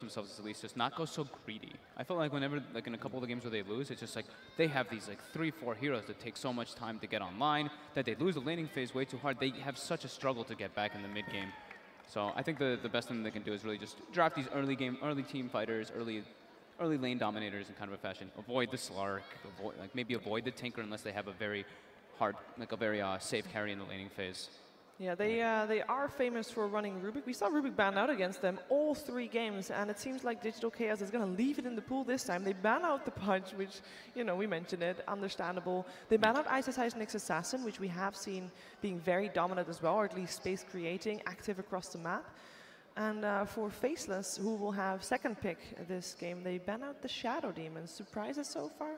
themselves at least just not go so greedy. I felt like whenever, like in a couple of the games where they lose, it's just like they have these like three, four heroes that take so much time to get online that they lose the laning phase way too hard. They have such a struggle to get back in the mid game. So I think the, the best thing they can do is really just draft these early game, early team fighters, early early lane dominators in kind of a fashion. Avoid the Slark, avoid, like maybe avoid the Tinker unless they have a very hard, like a very uh, safe carry in the laning phase. Yeah, they, uh, they are famous for running Rubik. We saw Rubik banned out against them all three games, and it seems like Digital Chaos is going to leave it in the pool this time. They ban out the punch, which, you know, we mentioned it, understandable. They ban out Ice Nyx Assassin, which we have seen being very dominant as well, or at least space creating, active across the map. And uh, for Faceless, who will have second pick this game, they ban out the Shadow Demon. Surprises so far?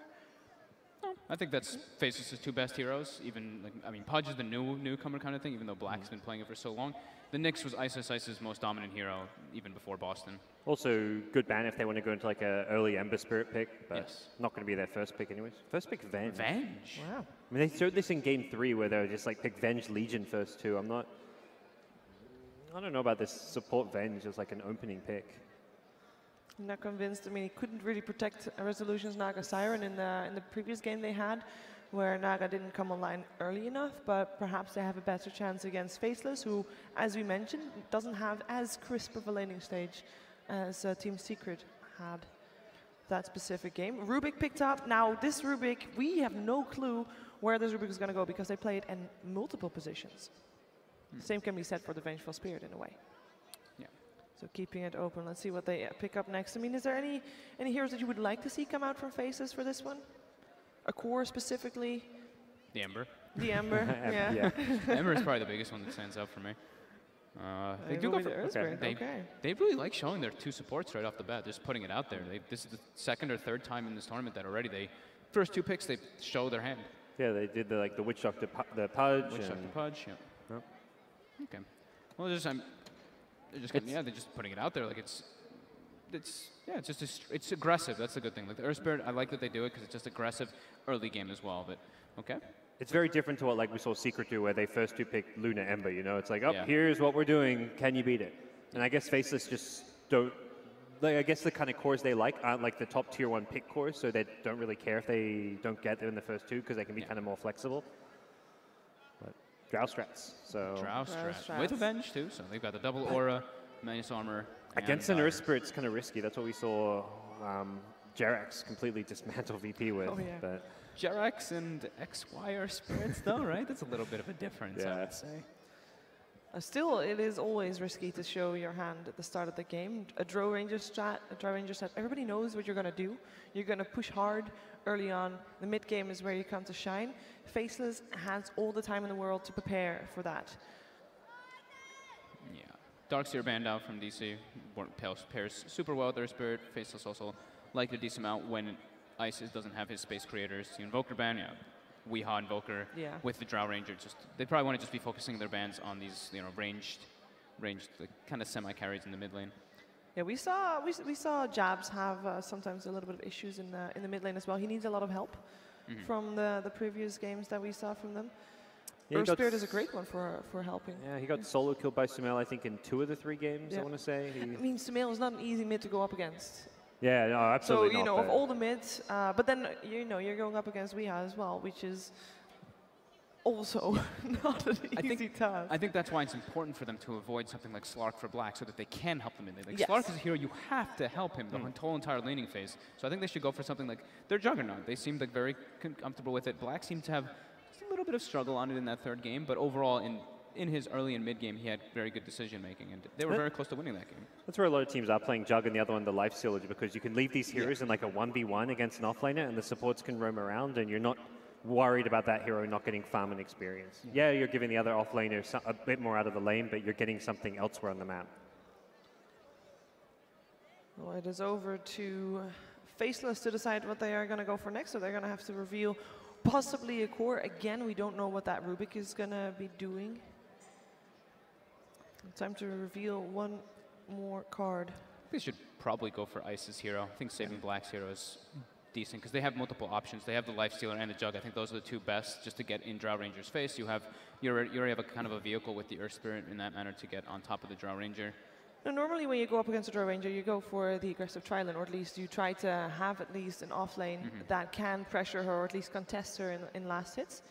I think that's Faceless' two best heroes. Even like, I mean, Pudge is the new newcomer kind of thing. Even though Black's mm-hmm. been playing it for so long, the Nyx was Ice Ice Ice's most dominant hero even before Boston. Also, good ban if they want to go into like an early Ember Spirit pick, but Yes. not going to be their first pick anyways. First pick Venge. Venge. Wow. I mean, they showed this in game three where they were just like pick Venge Legion first too. I'm not. I don't know about this support Venge as like an opening pick. Not convinced. I mean, he couldn't really protect Resolution's Naga Siren in the, in the previous game they had, where Naga didn't come online early enough, but perhaps they have a better chance against Faceless, who, as we mentioned, doesn't have as crisp of a laning stage as uh, Team Secret had that specific game. Rubik picked up. Now, this Rubik, we have no clue where this Rubik is going to go because they play it in multiple positions. Same can be said for the Vengeful Spirit in a way. Yeah. So keeping it open. Let's see what they uh, pick up next. I mean, is there any any heroes that you would like to see come out from Faces for this one? A core specifically, The Ember. the Ember. yeah. yeah. Ember is probably the biggest one that stands out for me. Uh, they Uh, do go go for, the Earth Spirit, They, okay. they really like showing their two supports right off the bat, just putting it out there. They, this is the second or third time in this tournament that already they, first two picks, they show their hand. Yeah, they did the like the Witch Doctor, the Pudge. Witch Doctor and- Pudge, yeah. Yep. Okay. Well, just, I'm, they're just, getting, yeah, they're just putting it out there. Like it's, it's, yeah, it's just, a it's aggressive. That's the good thing. Like the Earth Spirit, I like that they do it because it's just aggressive early game as well. But okay. It's very different to what like we saw Secret do, where they first do pick Luna Ember. You know, it's like, oh, Yeah. here's what we're doing. Can you beat it? And I guess Faceless just don't. Like, I guess the kind of cores they like aren't like the top tier one pick cores, so they don't really care if they don't get there in the first two because they can be Yeah. kind of more flexible. But Drow strats, so Drow Drow. With strats. Avenge too. So they've got the double aura, Magnus armor. against an Earth Spirit's kind of risky. That's what we saw um, Jerax completely dismantle VP with. Oh, yeah. But Jerax and XY are spirits though, right? That's a little bit of a difference, I would say. Uh, still, it is always risky to show your hand at the start of the game. A Drow Ranger strat, a Drow Ranger strat, everybody knows what you're going to do. You're going to push hard early on. The mid game is where you come to shine. Faceless has all the time in the world to prepare for that. Yeah. Darkseer banned out from DC. Pairs, super well with their spirit. Faceless also like a decent amount when Isis doesn't have his space creators. The Invoker ban, yeah. Weeha Invoker Yeah. with the Drow Ranger. Just they probably want to just be focusing their bans on these, you know, ranged, ranged, like, kind of semi carries in the mid lane. Yeah, we saw we, we saw Jabz have uh, sometimes a little bit of issues in the in the mid lane as well. He needs a lot of help Mhm. from the the previous games that we saw from them. Yeah, he Earth Spirit is a great one for for helping. yeah, he got solo killed by Sumail, I think, in two of the three games. I want to say. He, I mean, Sumail is not an easy mid to go up against. yeah, no, absolutely. So absolutely you not, know, of all the mids, uh, but then you know you're going up against Weeha as well, which is also not an I easy think- task. I think that's why it's important for them to avoid something like Slark for black so that they can help them in there. Like Yes. Slark is a hero you have to help him the hmm. whole entire laning phase. So I think they should go for something like their Juggernaut. They seemed like very comfortable with it. Black seemed to have just a little bit of struggle on it in that third game, but overall in in his early and mid game he had very good decision making and they were very close to winning that game. That's where a lot of teams are playing Jug and the other one the Life Stealer because you can leave these heroes in like a 1v1 against an offlaner and the supports can roam around and you're not worried about that hero not getting farm and experience. Yeah, you're giving the other offlaner so- a bit more out of the lane, but you're getting something elsewhere on the map. Well, it is over to Faceless to decide what they are going to go for next. So they're going to have to reveal possibly a core. Again, we don't know what that Rubik is going to be doing. Time to reveal one more card. They should probably go for Ice's hero. I think saving Black's hero is decent because they have multiple options. They have the Life Stealer and the Jug. I think those are the two best just to get in Drow Ranger's face. You have you already, you already have a kind of a vehicle with the Earth Spirit in that manner to get on top of the Drow Ranger. Now, normally when you go up against a Drow Ranger, you go for the aggressive tri-lane, or at least you try to have at least an off lane Mm-hmm. that can pressure her, or at least contest her in, in last hits.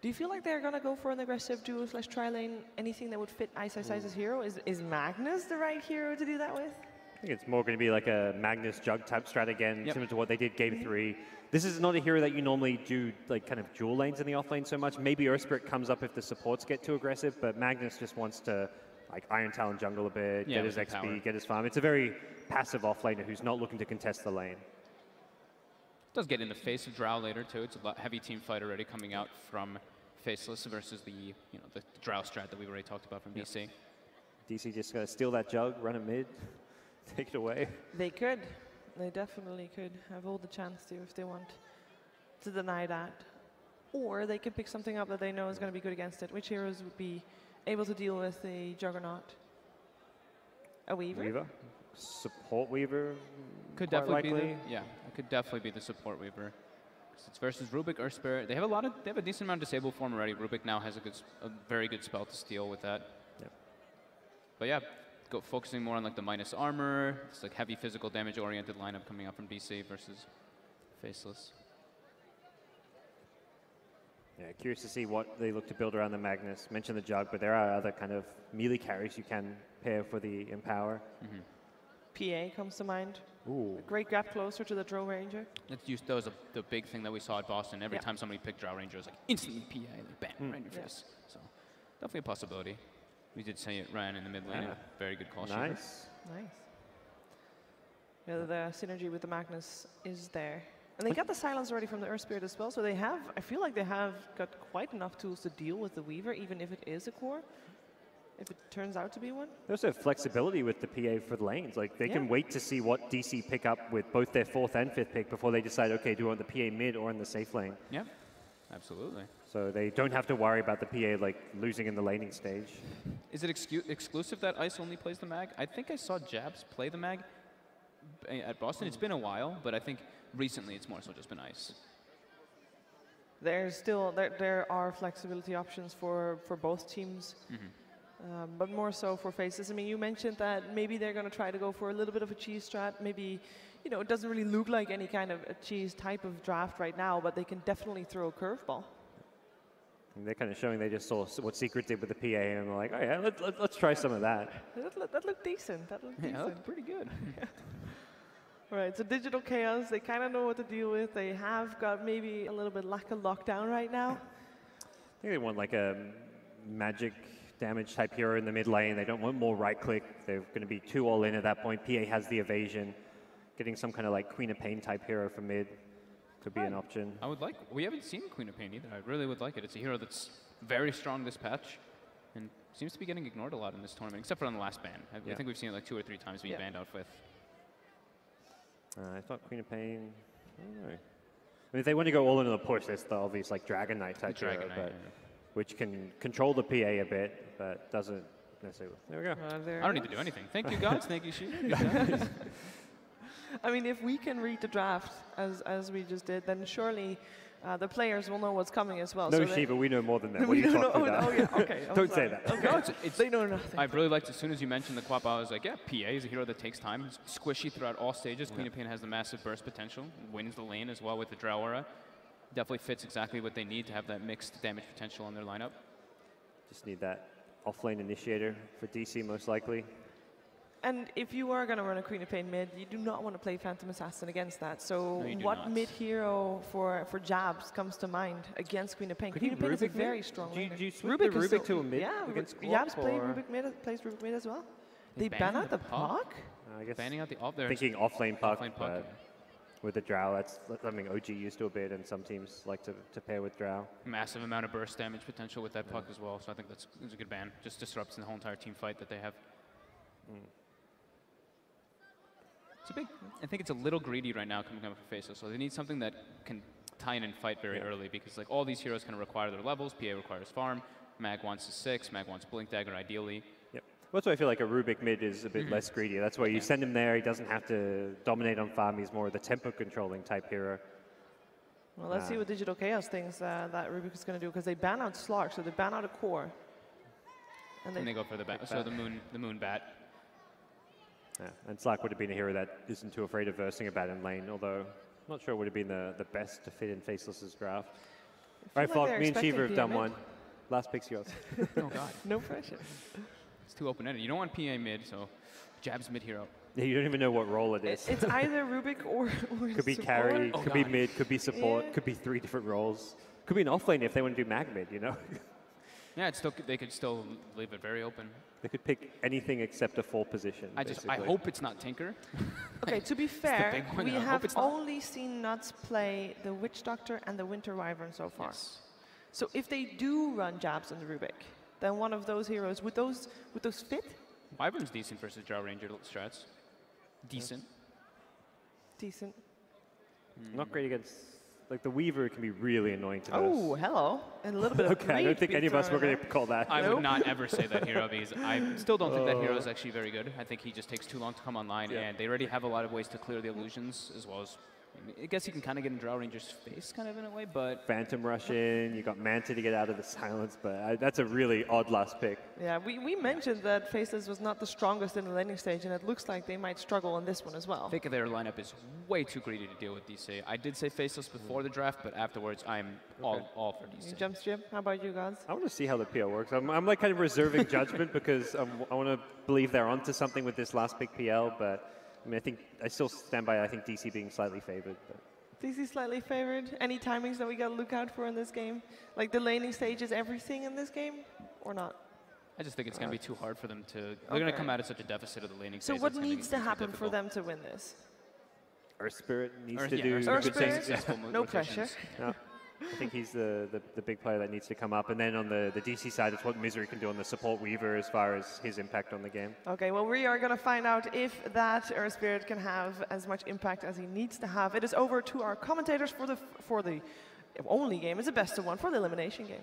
Do you feel like they're going to go for an aggressive duo slash tri-lane, anything that would fit Ice Ice Ice's hero? Is, is Magnus the right hero to do that with? I think it's more going to be like a Magnus Jug type strat again, Yep. similar to what they did game three. This is not a hero that you normally do like kind of dual lanes in the off lane so much. Maybe Earth Spirit comes up if the supports get too aggressive, but Magnus just wants to like Iron Talon jungle a bit, Yeah, get his XP, power. get his farm. It's a very passive off laner who's not looking to contest the lane. It does get in the face of Drow later too. It's a heavy team fight already coming out from Faceless versus the you know the Drow strat that we've already talked about from DC. DC just to steal that jug, run it mid, take it away. They could. They definitely could have all the chance to if they want to deny that. Or they could pick something up that they know is going to be good against it. Which heroes would be able to deal with the Juggernaut? A Weaver? Weaver, support Weaver, Could definitely likely. be the, yeah, it could definitely be the support weaver. 'Cause It's versus Rubik or Spirit. They have a lot of they have a decent amount of disabled form already. Rubik now has a good a very good spell to steal with that. Yep. But yeah, go focusing more on like the minus armor. It's like heavy physical damage oriented lineup coming out from DC versus Faceless. Yeah, curious to see what they look to build around the Magnus. Mentioned the jug, but there are other kind of melee carries you can pair for the Empower. Mm-hmm. PA comes to mind. Ooh. A great gap closer to the Drow Ranger. That's used that was a, the big thing that we saw at Boston. Every Yeah. time somebody picked Drow Ranger, it was like instantly PA, like bam, hmm. right in your Yeah. face. So definitely a possibility. We did say it ran in the mid lane. Yeah. Very good call. Sheever. Nice. Nice. Yeah, the synergy with the Magnus is there. And they got the silence already from the Earth Spirit as well, so they have, I feel like they have got quite enough tools to deal with the Weaver, even if it is a core, if it turns out to be one. They also have flexibility with the PA for the lanes. Like they can wait to see what DC pick up with both their fourth and fifth pick before they decide, okay, do I want the PA mid or in the safe lane? Yeah, absolutely. So they don't have to worry about the PA like losing in the laning stage. Is it excu- exclusive that Ice only plays the mag? I think I saw Jabz play the mag at Boston. It's been a while, but I think recently it's more so just been Ice. There's still, there, there are flexibility options for, for both teams, um, but more so for faces. I mean, you mentioned that maybe they're going to try to go for a little bit of a cheese strat. Maybe, you know, it doesn't really look like any kind of a cheese type of draft right now, but they can definitely throw a curveball. And they're kind of showing they just saw what Secret did with the PA and they're like, oh yeah, let, let, let's try some of that. That, look- that looked decent. That looked Yeah, decent. that looked pretty good. right, so digital chaos, they kind of know what to deal with. They have got maybe a little bit lack of lockdown right now. I think they want like a magic damage type hero in the mid lane. They don't want more right click. They're going to be too all in at that point. PA has the evasion. Getting some kind of like Queen of Pain type hero for mid could be an option. I would like. We haven't seen Queen of Pain either. I really would like it. It's a hero that's very strong this patch, and seems to be getting ignored a lot in this tournament, except for on the last ban. I, I think we've seen it like two or three times being Yeah. banned out with. Uh, I thought Queen of Pain. I don't know. I mean, if they want to go all into the push, there's the obvious like Dragon Knight The type hero, Knight. but, yeah. which can control the PA a bit, but doesn't necessarily. There we go. Uh, there I don't it need to do anything. Thank you, guys. Thank you, Sheila. I mean, if we can read the draft as, as we just did, then surely uh, the players will know what's coming as well. No, so they- Sheever, we know more than that. What are We you don't know- talking oh, about? Oh, yeah, okay. Don't say that. Okay. No, it's, it's, They know nothing. I really liked as soon as you mentioned the QoP, I was like, yeah, PA is a hero that takes time. It's squishy throughout all stages. Queen of Pain has the massive burst potential, wins the lane as well with the Drow Aura. Definitely fits exactly what they need to have that mixed damage potential on their lineup. Just need that offlane initiator for DC, most likely. And if you are going to run a Queen of Pain mid, you do not want to play Phantom Assassin against that. So No, what not. mid hero for, for Jabz comes to mind against Queen of Pain? Could Queen of Pain is a Rubik mid? very strong Do you- laner. do you switch the is Rubik still- to a mid yeah, against Ru- Jabs Guap, play Rubik mid, plays Rubik mid as well. They They ban out the the puck? puck? Uh, I guess Banning out the off there. thinking offlane puck, Offlane puck, but with the Drow, that's something OG used to a bit, and some teams like to, to pair with Drow. massive amount of burst damage potential with that puck as well. So I think that's, that's a good ban. Just disrupts the whole entire team fight that they have. It's a big. I think it's a little greedy right now coming up for Faceless. So they need something that can tie in and fight very Yeah. early because like all these heroes kind of require their levels. PA requires farm. Mag wants a six. Mag wants blink dagger ideally. Yep. That's why I feel like a Rubik mid is a bit Mm-hmm. less greedy. That's why you send him there. He doesn't have to dominate on farm. He's more of the tempo controlling type hero. Well, let's see Ah. what Digital Chaos thinks uh, that Rubik is going to do because they ban out Slark, so they ban out a core. And And they they, go for the bat. So the moon, the moon bat. Yeah, and Slark would have been a hero that isn't too afraid of versing about in lane, although I'm not sure it would have been the, the best to fit in Faceless's draft. All right, like Falk, they're me and expecting Sheever have done mid. one. Last pick's yours. oh god, No pressure. it's too open-ended. You don't want PA mid, so Jabz mid hero. Yeah, you don't even know what role it It, is. it's either Rubik or, or could be support. carry, Oh, could be mid, could be support, Yeah. could be three different roles. Could be an offlane if they want to do mag mid, you know? Yeah, it's still they could still leave it very open. They could pick anything except a full position. I just I hope it's not Tinker. Okay, to be fair, we have it's not. only seen Nuts play the Witch Doctor and the Winter Wyvern so far. Yes. So if they do run Jabz on the Rubik, then one of those heroes would those would those fit? Wyvern's decent versus Drow Ranger strats. Decent. Decent. Not great against. Like the Weaver can be really annoying to us. Oh, hello. And a little bit of okay, I don't think any of us were going to call that. I Nope. would not ever say that hero because I still don't think that hero is Oh. actually very good. I think he just takes too long to come online, Yeah. and they already have a lot of ways to clear the illusions as well as. I, mean, I guess you can kind of get in Drow Ranger's face, kind of in a way, but Phantom rush in. You got Manta to get out of the silence, but I, that's a really odd last pick. Yeah, we, we mentioned that Faceless was not the strongest in the landing stage, and it looks like they might struggle on this one as well. I think their lineup is way too greedy to deal with DC. I did say faceless before the draft, but afterwards I'm all, all for You DC. jump Jim, How about you guys? I want to see how the PL works. I'm, I'm like kind of reserving judgment because um, I want to believe they're onto something with this last pick PL, but I mean, I think I still stand by I think DC being slightly favored. But. DC slightly favored. Any timings that we got to look out for in this game? Like the laning stage is everything in this game, or not? I just think it's going to be too hard for them to. They're going to come out at such a deficit of the laning So what it's gonna be- needs to it's gonna be happen for them to win this? Earth Spirit needs Earth- to yeah, do Earth Earth good Spirit? things. No pressure. rotations. I think he's the, the, the big player that needs to come up. And then on the, the DC side, it's what Misery can do on the support Weaver as far as his impact on the game. Okay, well, we are going to find out if that Earth Spirit can have as much impact as he needs to have. It is over to our commentators for the for the only game. It's a best of one for the elimination game.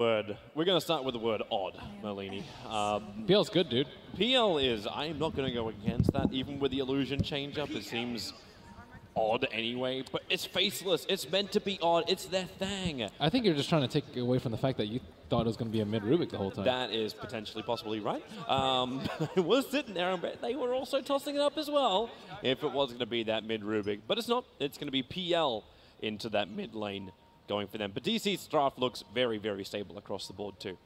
Word. We're going to start with the word odd, Merlini. Um, Feels good, dude. PL is, I'm not going to go against that, even with the illusion change up. It seems odd anyway, but it's faceless. It's meant to be odd. It's their thing. I think you're just trying to take away from the fact that you thought it was going to be a mid Rubik the whole time. That is potentially possibly right. Um, I was sitting there and they were also tossing it up as well if it was going to be that mid Rubik. But it's not. It's going to be PL into that mid lane going for them. But DC's draft looks very, very stable across the board too.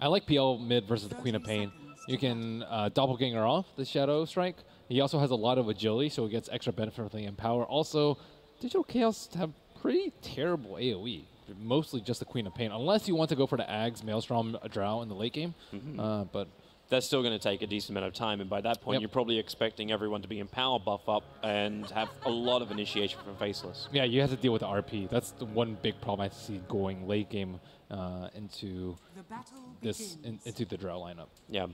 I like PL mid versus the Queen of Pain. You can uh, doppelganger off the Shadow Strike. He also has a lot of agility, so he gets extra benefit from the Empower. Also, Digital Chaos have pretty terrible AoE. Mostly just the Queen of Pain, unless you want to go for the Ags, Maelstrom, Drow in the late game. Uh, but That's still going to take a decent amount of time, and by that point, Yep. you're probably expecting everyone to be in power buff up and have a lot of initiation from Faceless. yeah, you have to deal with the RP. That's the one big problem I see going late game uh, into this in, into the Drow lineup. Yeah.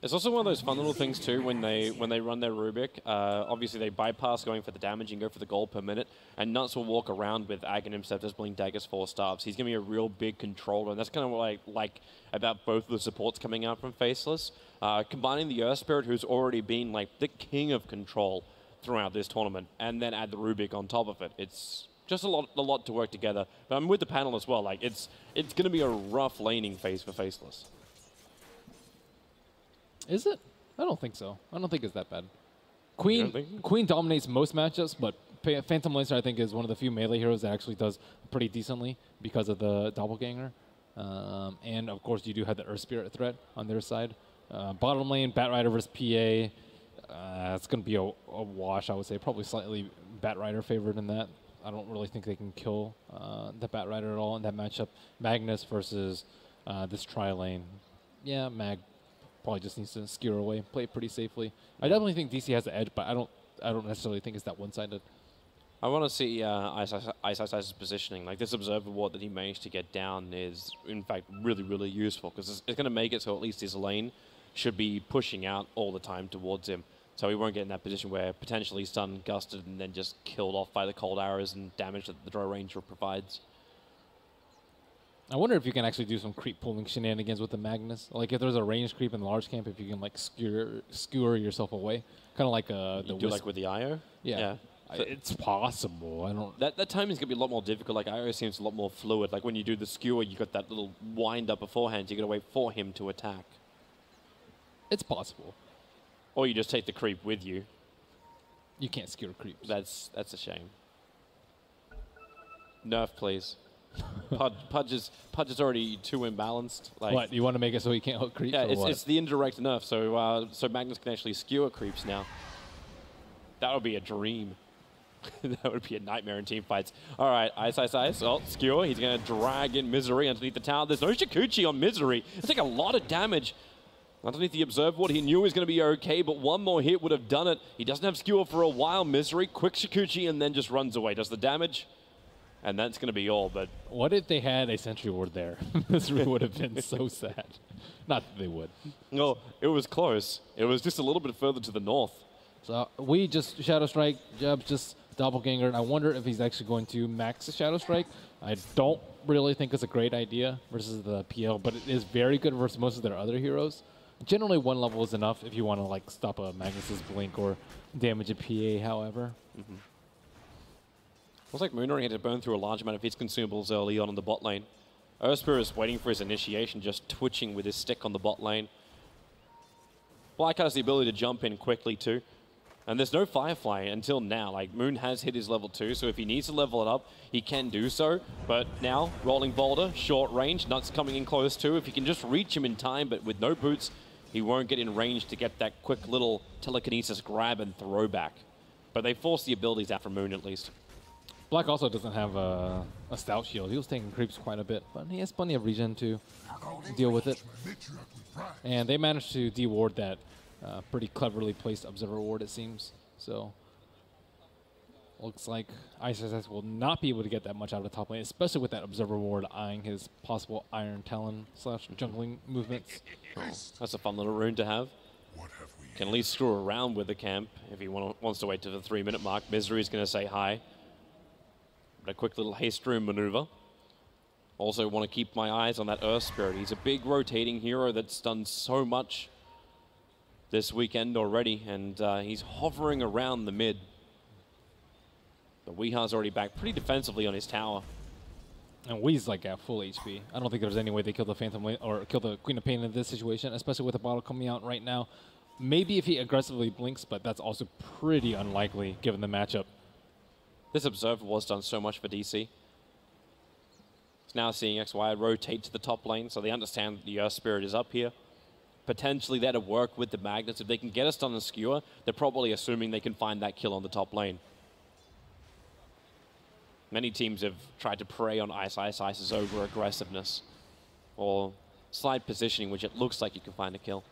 It's also one of those fun little things too when they when they run their Rubik. Uh, obviously, they bypass going for the damage and go for the gold per minute. And Nuts will walk around with Aghanim Scepters, Blink Daggers, Force Staffs. He's to be a real big controller, and that's kind of what I like about both of the supports coming out from Faceless. Uh, combining the Earth Spirit, who's already been like the king of control throughout this tournament, and then add the Rubik on top of it. It's just a lot, a lot to work together. But I'm with the panel as well. Like it's it's going to be a rough laning phase for Faceless. Is it? I don't think so. I don't think it's that bad. Queen so? Queen dominates most matchups, but Phantom Lancer I think is one of the few melee heroes that actually does pretty decently because of the doppelganger. Um, and of course, you do have the Earth Spirit threat on their side. Uh, bottom lane, Bat Rider versus PA. Uh, it's going to be a, a wash, I would say. Probably slightly Bat Rider favored in that. I don't really think they can kill uh, the Bat Rider at all in that matchup. Magnus versus uh, this tri lane. Yeah, Mag probably just needs to skewer away, play it pretty safely. I definitely think DC has the edge, but I don't. I don't necessarily think it's that one-sided. I want to see uh, Ice Ice Ice Ice Ice's positioning. Like this observer ward that he managed to get down is, in fact, really really useful because it's, it's going to make it so at least his lane should be pushing out all the time towards him, so he won't get in that position where potentially stun gusted and then just killed off by the cold arrows and damage that the Drow Ranger provides. I wonder if you can actually do some creep pulling shenanigans with the Magnus. Like if there's a range creep in the large camp, if you can like skewer skewer yourself away, kind of like uh, the You do Wisp. like with the IO. Yeah. it's possible. I don't. That, that timing's going to be a lot more difficult. Like, Io seems a lot more fluid. Like, when you do the skewer, you got that little wind up beforehand. you got to wait for him to attack. It's possible. Or you just take the creep with you. You can't skewer creeps. That's that's a shame. Nerf, please. Pudge, Pudge, is, Pudge is already too imbalanced. Like, what you want to make it so he can't hook creeps? Yeah, it's, it's the indirect nerf. So uh, so Magnus can actually skewer creeps now. That would be a dream. that would be a nightmare in team fights. All right, ice, ice, ice. Oh, skewer. He's going to drag in Misery underneath the tower. There's no Shukuchi on Misery. It's like a lot of damage. Underneath the observer ward, he knew he was going to be okay, but one more hit would have done it. He doesn't have skewer for a while. Misery, quick Shukuchi, and then just runs away. Does the damage, and that's going to be all. But What if they had a sentry ward there? this would have been so sad. Not that they would. no, it was close. It was just a little bit further to the north. So we just Shadow Strike. Jeb's just doppelganger. I wonder if he's actually going to max the Shadow Strike. I don't really think it's a great idea versus the PL, but it is very good versus most of their other heroes. Generally, one level is enough if you want to like stop a Magnus's blink or damage a PA. However, mm-hmm. Looks like Moonori had to burn through a large amount of his consumables early on in the bot lane. Earth Spirit is waiting for his initiation, just twitching with his stick on the bot lane. Black has the ability to jump in quickly too. And there's no Firefly until now. Like, Moon has hit his level 2, so if he needs to level it up, he can do so. But now, Rolling Boulder, short range, Nuts coming in close too. If he can just reach him in time, but with no boots, he won't get in range to get that quick little telekinesis grab and throwback. But they force the abilities out from Moon at least. Black also doesn't have a, a stout shield. He was taking creeps quite a bit, but he has plenty of regen to deal with it. And they managed to deward that uh, pretty cleverly placed observer ward, it seems. So looks like ISS will not be able to get that much out of the top lane, especially with that observer ward eyeing his possible Iron Talon slash jungling movements. That's a fun little rune to have. Can at least screw around with the camp if he wa- wants to wait to the three minute mark. Misery's going to say hi. But a quick little haste rune maneuver. Also want to keep my eyes on that Earth Spirit. He's a big rotating hero that's done so much this weekend already, and uh, he's hovering around the mid. But Weeha's already back pretty defensively on his tower. And Wee's like at full HP. I don't think there's any way they kill the Phantom or kill the Queen of Pain in this situation, especially with the bottle coming out right now. Maybe if he aggressively blinks, but that's also pretty unlikely given the matchup. This observer was done so much for DC. It's now seeing XY rotate to the top lane, so they understand the Earth Spirit is up here. Potentially that'll work with the Magnus. If they can get us on the skewer, they're probably assuming they can find that kill on the top lane. Many teams have tried to prey on Ice Ice Ice's over aggressiveness or slight positioning, which it looks like you can find a kill.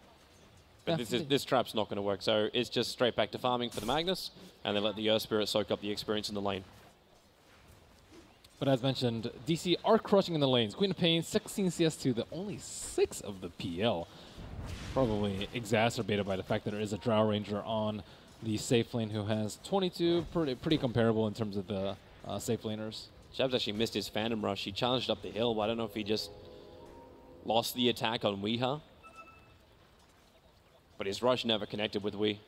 But this, is, this trap's not going to work, so it's just straight back to farming for the Magnus, and they let the Earth Spirit soak up the experience in the lane. But as mentioned, DC are crushing in the lanes. Queen of Pain, 16 CS2, the only 6 of the PL. Probably exacerbated by the fact that there is a Drow Ranger on the safe lane who has 22, pretty, pretty comparable in terms of the uh, safe laners. Jabz actually missed his Phantom Rush. He challenged up the hill, but I don't know if he just lost the attack on Weeha. But his rush never connected with Wee.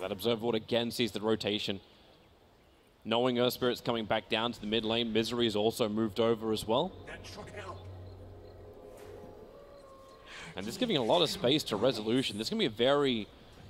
That Observer Ward again sees the rotation. Knowing Earth Spirit's coming back down to the mid lane, Misery is also moved over as well. And this is giving a lot of space to Resolution. This is going to be a very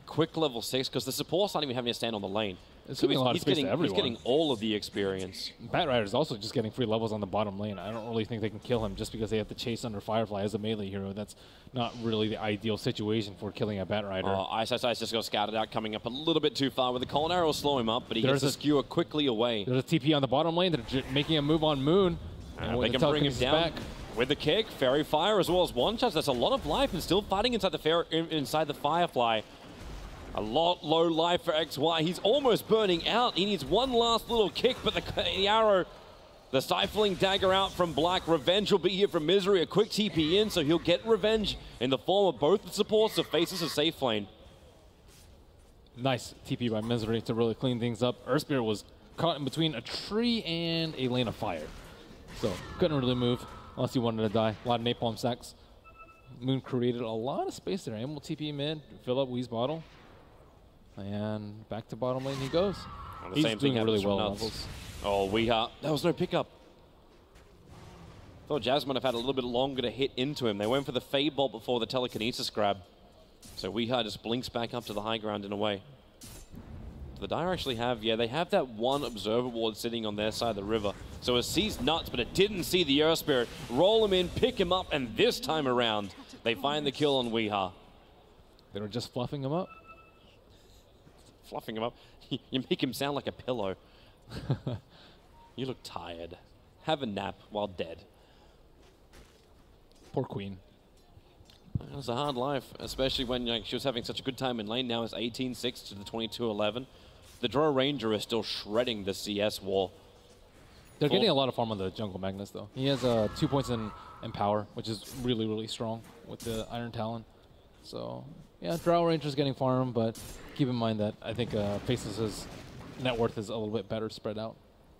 quick level 6 because the support's not even having to stand on the lane. It's So giving a he's- lot of he's space to getting, He's getting all of the experience. Bat Rider's also just getting free levels on the bottom lane. I don't really think they can kill him just because they have to chase under Firefly as a melee hero. That's not really the ideal situation for killing a Bat Rider. Oh, Ice Ice Ice just got scouted out, coming up a little bit too far. With the Colin Arrow will slow him up, but he There's gets the a- skewer quickly away. There's a TP on the bottom lane. They're j- making a move on Moon. Uh, they can bring him down back, with the kick, Faerie Fire, as well as one charge. That's a lot of life, and still fighting inside the fair, inside the Firefly. A lot low life for XY. He's almost burning out. He needs one last little kick, but the, the arrow, the stifling dagger out from Black. Revenge will be here from Misery. A quick TP in, so he'll get revenge in the form of both the supports of Faces of Safe Lane. Nice TP by Misery to really clean things up. Earth Spirit was caught in between a tree and a lane of fire. So couldn't really move unless he wanted to die. A lot of napalm sacks. Moon created a lot of space there. Animal TP mid, fill up Wee's bottle. And back to bottom lane he goes. And the He's same thing doing really well Nuts. levels. Oh, we are. There was no pickup. Thought might have had a little bit longer to hit into him. They went for the Fade Bolt before the telekinesis grab. So Weeha just blinks back up to the high ground in a way. Do the Dire actually have, yeah, they have that one Observer Ward sitting on their side of the river. So it sees Nuts, but it didn't see the Earth Spirit. Roll him in, pick him up, and this time around, they find the kill on Weeha. They were just fluffing him up. Fluffing him up. You make him sound like a pillow. you look tired. Have a nap while dead. Poor Queen. It was a hard life, especially when like, she was having such a good time in lane. Now it's 18-6 to the 22-11. The Drow Ranger is still shredding the CS wall. They're Full- getting a lot of farm on the Jungle Magnus, though. He has uh, two points in, in power, which is really, really strong with the Iron Talon. So, yeah, Drow Ranger's getting farm, but keep in mind that I think uh, Faceless's net worth is a little bit better spread out.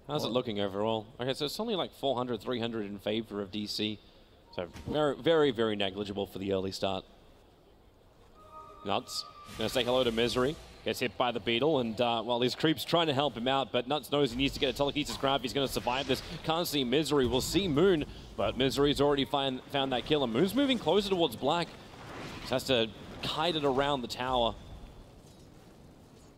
How's it looking overall? Okay, so it's only like 400, 300 in favor of DC. So very, very, very negligible for the early start. Nuts. Gonna say hello to Misery. Gets hit by the Beetle, and uh, well, his creep's trying to help him out, but Nuts knows he needs to get a telekinesis grab. He's gonna survive this. Can't see Misery. We'll see Moon, but Misery's already find, found that kill, and Moon's moving closer towards Black. Just has to kite it around the tower.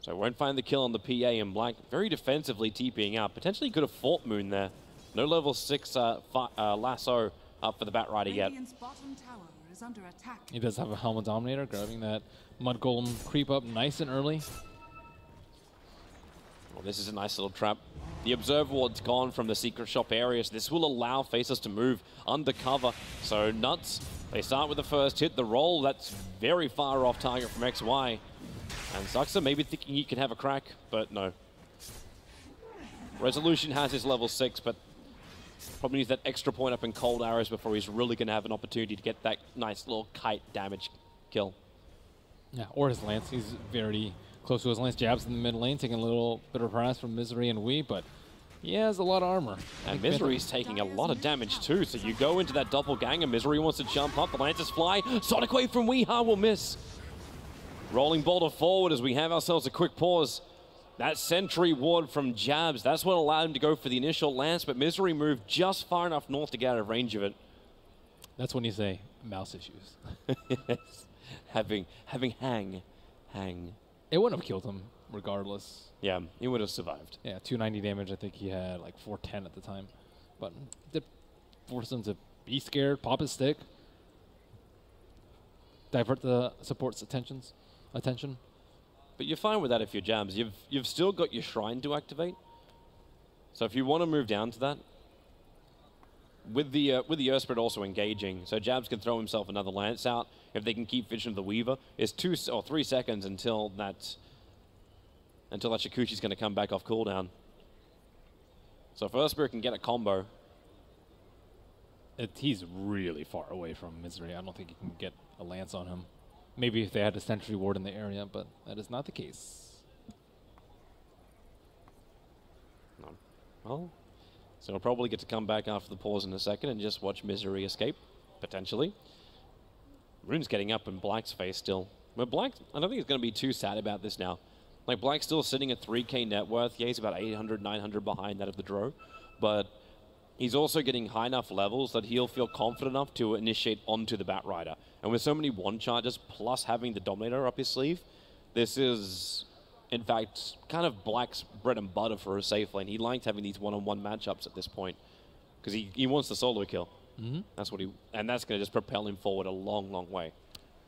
So won't find the kill on the PA and Black. Very defensively TPing out. Potentially could have fought Moon there. No level 6 uh, uh, lasso up for the Bat Rider yet. Radiant's bottom tower is under attack. He does have a Helmet Dominator, grabbing that Mud Golem creep up nice and early. Well, this is a nice little trap. The Observer Ward's gone from the secret shop areas. This will allow Faces to move undercover. So Nuts, they start with the first hit. The roll, that's very far off target from XY. And Saksa maybe thinking he can have a crack, but no. Resolution has his level 6, but probably needs that extra point up in cold arrows before he's really going to have an opportunity to get that nice little kite damage kill. Yeah, or his lance. He's very close to his lance. Jabz in the mid lane, taking a little bit of harass from Misery and Wee, but he has a lot of armor. And Phantom- Misery's taking a lot of damage too, so you go into that doppelganger. Misery wants to jump up, the Lances fly. Sonic Wave from Weeha will miss. Rolling boulder forward as we have ourselves a quick pause. That Sentry Ward from Jabz, that's what allowed him to go for the initial lance, but Misery moved just far enough north to get out of range of it. That's when you say mouse issues. Yes. having, having hang, hang. It wouldn't have killed him regardless. Yeah, he would have survived. Yeah, 290 damage. I think he had like 410 at the time. But did force him to be scared, pop his stick, divert the support's attentions, attention. But you're fine with that if you're Jabz. You've, you've still got your Shrine to activate. So if you want to move down to that, with the uh, with the Earth Spirit also engaging, so Jabz can throw himself another lance out if they can keep Vision of the Weaver. It's two or three seconds until that until that Shukuchi's going to come back off cooldown. So if Earth can get a combo, It, he's really far away from Misery. I don't think you can get a lance on him. Maybe if they had a sentry ward in the area, but that is not the case. well, so he'll probably get to come back after the pause in a second and just watch Misery escape, potentially. Rune's getting up in Black's face still. But Black, I don't think he's going to be too sad about this now. Like, Black's still sitting at 3k net worth. Yeah, he's about 800, 900 behind that of the Drow. But he's also getting high enough levels that he'll feel confident enough to initiate onto the Bat Rider. And with so many one charges, plus having the Dominator up his sleeve, this is, in fact, kind of Black's bread and butter for a safe lane. He likes having these one-on-one matchups at this point because he, he wants the solo kill. Mm-hmm. That's what he, and that's going to just propel him forward a long, long way.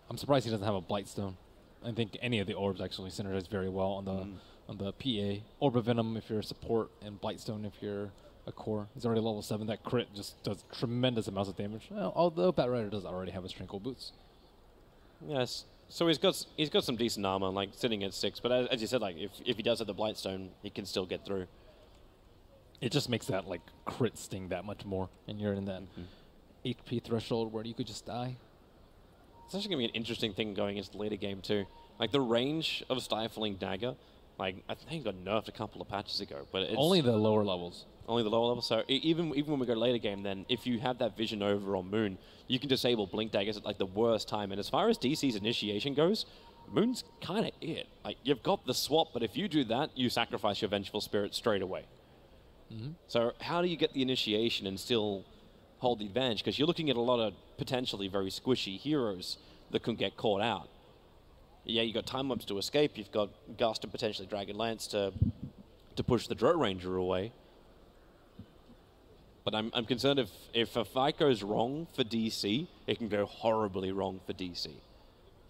I'm surprised he doesn't have a Blightstone. I think any of the orbs actually synergize very well on the Mm. on the PA. Orb of Venom if you're a support, and Blightstone if you're a core. He's already level 7. That crit just does tremendous amounts of damage. Well, although Bat Rider does already have his Tranquil Boots. Yes. So he's got he's got some decent armor, like sitting at six. But as, as you said, like if, if he does have the Blightstone, he can still get through. It just makes that like crit sting that much more, and you're in that Mm-hmm. HP threshold where you could just die. It's actually gonna be an interesting thing going into the later game too. Like the range of stifling dagger, like I think it got nerfed a couple of patches ago, but it's Only the lower levels. only the lower levels. So even even when we go to later game, then if you have that vision over on Moon, you can disable blink daggers at like the worst time. And as far as DC's initiation goes, Moon's kind of it. Like you've got the swap, but if you do that, you sacrifice your Vengeful Spirit straight away. Mm-hmm. So how do you get the initiation and still hold the advantage? Because you're looking at a lot of potentially very squishy heroes that can get caught out. Yeah, you've got time lapse to escape. You've got Gust and potentially Dragon Lance to to push the Drow Ranger away. But I'm, I'm concerned if, if a fight goes wrong for DC, it can go horribly wrong for DC.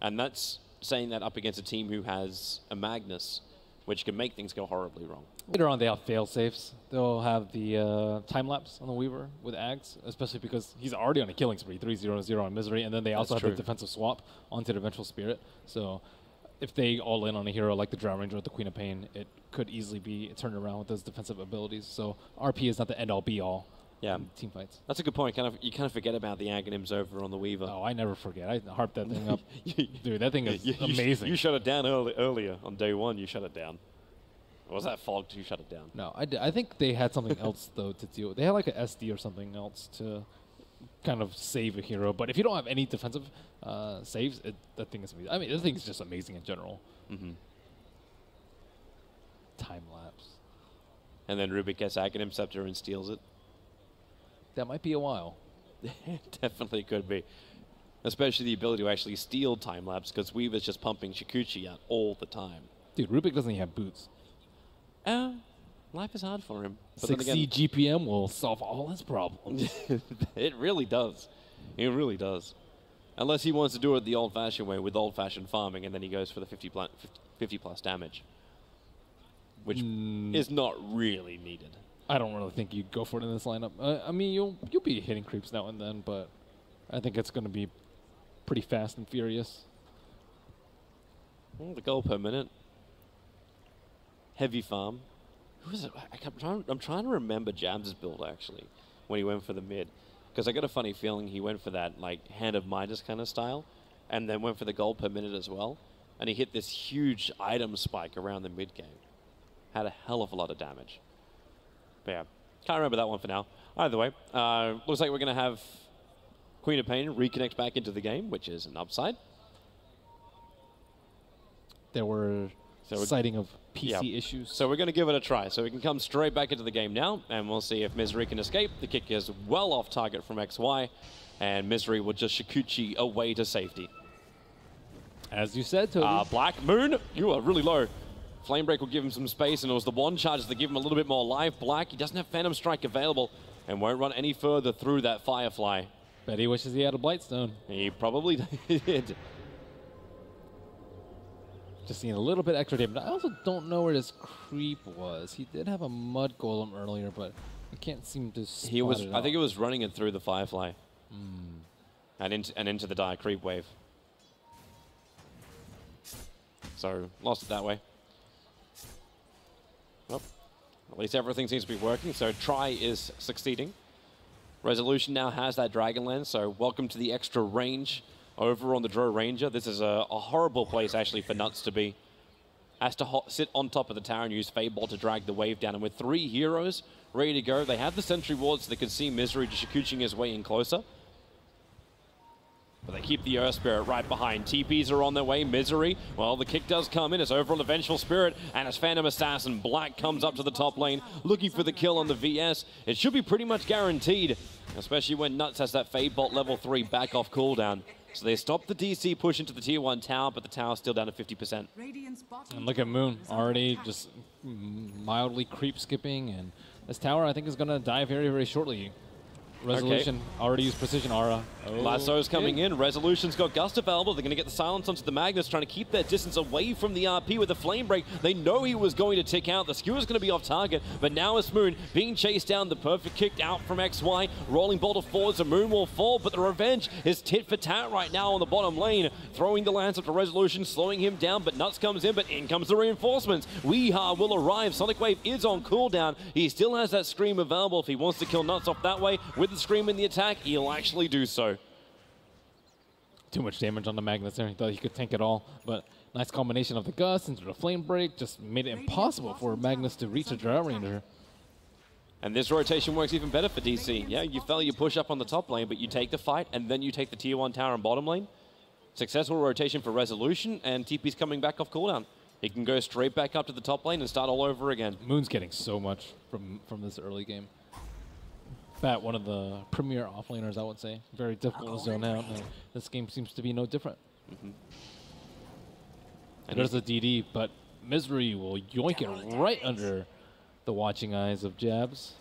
And that's saying that up against a team who has a Magnus, which can make things go horribly wrong. Later on, they have fail safes. They'll have the uh, time lapse on the Weaver with Ags, especially because he's already on a killing spree, 3 0 0 on Misery, and then they also That's have true. the defensive swap onto the Vengeful Spirit. So if they all in on a hero like the Drow Ranger or the Queen of Pain, it could easily be turned around with those defensive abilities. So RP is not the end all be all. Yeah. team fights. That's a good point. Kind of, you kind of forget about the Aghanims over on the Weaver. Oh, I never forget. I harp that thing up. Dude, that thing is You- you sh- amazing. You shut it down early, earlier on day one. You shut it down. Was that fogged? You shut it down. No, I, d- I think they had something else though to deal with. They had like a SD or something else to kind of save a hero. But if you don't have any defensive uh, saves, it, that thing is amazing. I mean, this thing is just amazing in general. Mm-hmm. Time lapse. And then Rubik gets Aghanim Scepter and steals it. That might be a while. Definitely could be. Especially the ability to actually steal time lapse because Weaver's just pumping Shukuchi out all the time. Dude, Rubik doesn't even have boots. Uh, life is hard for him. But then 6C GPM will solve all his problems. it really does. It really does. Unless he wants to do it the old-fashioned way with old-fashioned farming, and then he goes for the 50, pla- 50 plus damage, which is not really needed. I don't really think you'd go for it in this lineup. Uh, I mean, you'll you'll be hitting creeps now and then, but I think it's going to be pretty fast and furious. Mm, the goal per minute. Heavy farm. Who was it? I, I'm, trying, I'm trying to remember Jams' build actually when he went for the mid. Because I got a funny feeling he went for that like hand of Midas kind of style and then went for the gold per minute as well. And he hit this huge item spike around the mid game. Had a hell of a lot of damage. But yeah, can't remember that one for now. Either way, uh, looks like we're going to have Queen of Pain reconnect back into the game, which is an upside. There were So citing of PC Yeah. issues. So we're going to give it a try. So we can come straight back into the game now, and we'll see if Misery can escape. The kick is well off target from XY, and Misery will just Shukuchi away to safety. As you said, Toby. Uh, Black Moon, you are really low. Flame Break will give him some space, and it was the one charges that give him a little bit more life. Black, he doesn't have Phantom Strike available, and won't run any further through that Firefly. Bet he wishes he had a Blightstone. He probably did. Just seeing a little bit extra damage. I also don't know where this creep was. He did have a mud golem earlier, but I can't seem to. He was, I think it was running it through the Firefly. Hmm. And, into, and into the dire creep wave. So, lost it that way. Well, at least everything seems to be working, so try is succeeding. Resolution now has that Dragon Lance, so welcome to the extra range over on the Drow Ranger. This is a, a horrible place, actually, for Nuts to be. Has to sit on top of the tower and use Fade Bolt to drag the wave down. And with three heroes ready to go, they have the Sentry Wards so they can see Misery just Shukuching his way in closer. But they keep the Earth Spirit right behind. TPs are on their way. Misery, well, the kick does come in. It's over on the Vengeful Spirit, and as Phantom Assassin Black comes up to the top lane, looking for the kill on the VS. It should be pretty much guaranteed, especially when Nuts has that Fade Bolt level 3 back off cooldown. So they stop the DC push into the tier 1 tower, but the tower's still down to 50%. And look at Moon already just mildly creep skipping, and this tower I think is going to die very very shortly. Resolution already used precision aura. Oh, Lasso's coming in. Resolution's got Gust available. They're going to get the silence onto the Magnus, trying to keep their distance away from the RP with the flame break. They know he was going to tick out. The skewer's going to be off target, but now it's Moon being chased down. The perfect kick out from XY. Rolling of forwards. The Moon will fall, but the revenge is tit for tat right now on the bottom lane. Throwing the lance up to Resolution, slowing him down, but Nuts comes in, but in comes the reinforcements. Weeha will arrive. Sonic Wave is on cooldown. He still has that Scream available if he wants to kill Nuts off that way. With the Scream in the attack, he'll actually do so. Too much damage on the Magnus there. He thought he could tank it all, but nice combination of the gust into the flame break just made it impossible for Magnus to reach a Drow Ranger. And this rotation works even better for DC. Yeah, you fell, you push up on the top lane, but you take the fight, and then you take the tier 1 tower and bottom lane. Successful rotation for Resolution, and TP's coming back off cooldown. He can go straight back up to the top lane and start all over again. Moon's getting so much from from this early game. Fat, one of the premier offlaners, I would say. Very difficult to zone out. and this game seems to be no different. And there's a DD, but Misery will yoink it right under the watching eyes of Jabz.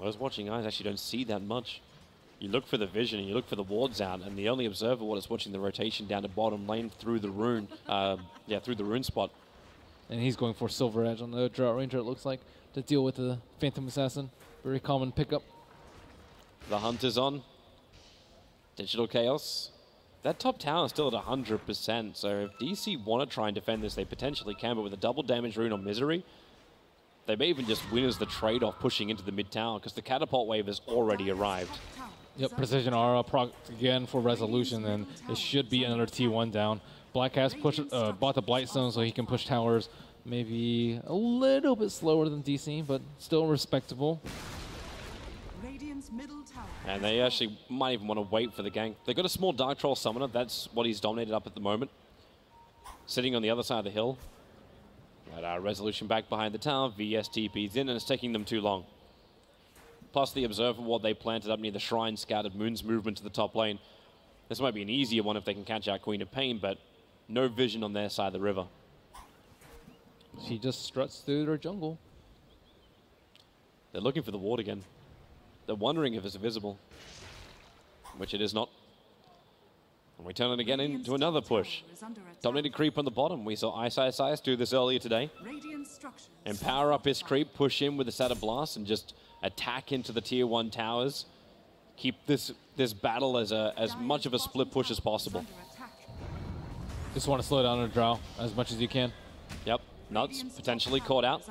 Those watching eyes actually don't see that much. You look for the vision and you look for the wards out, and the only observer ward is watching the rotation down to bottom lane through the rune. Uh, yeah, through the rune spot. And he's going for Silver Edge on the Drow Ranger, it looks like, to deal with the Phantom Assassin. Very common pickup. The hunt is on. Digital Chaos. That top tower is still at 100%, so if DC want to try and defend this, they potentially can, but with a double damage rune on Misery, they may even just win as the trade-off pushing into the mid tower, because the catapult wave has already arrived. Yep, Precision Aura proc again for Resolution, and it should be another T1 down. Black has pushed, uh, bought the Blight Stone so he can push towers maybe a little bit slower than DC, but still respectable. Radiant's middle tower. And they actually might even want to wait for the gank. They've got a small Dark Troll Summoner. That's what he's dominated up at the moment. Sitting on the other side of the hill. But uh, Resolution back behind the tower. VSTP's in, and it's taking them too long. Plus the Observer Ward they planted up near the Shrine scouted Moon's movement to the top lane. This might be an easier one if they can catch out Queen of Pain, but no vision on their side of the river. She just struts through their jungle. They're looking for the ward again. They're wondering if it's visible, which it is not. And we turn it again into another push. Dominated creep on the bottom. We saw Ice Ice Ice do this earlier today. And power up his creep, push in with the Satyr Blast, and just attack into the tier one towers. Keep this this battle as a as much of a split push as possible. Just want to slow down the draw as much as you can. Yep, Nuts potentially caught out.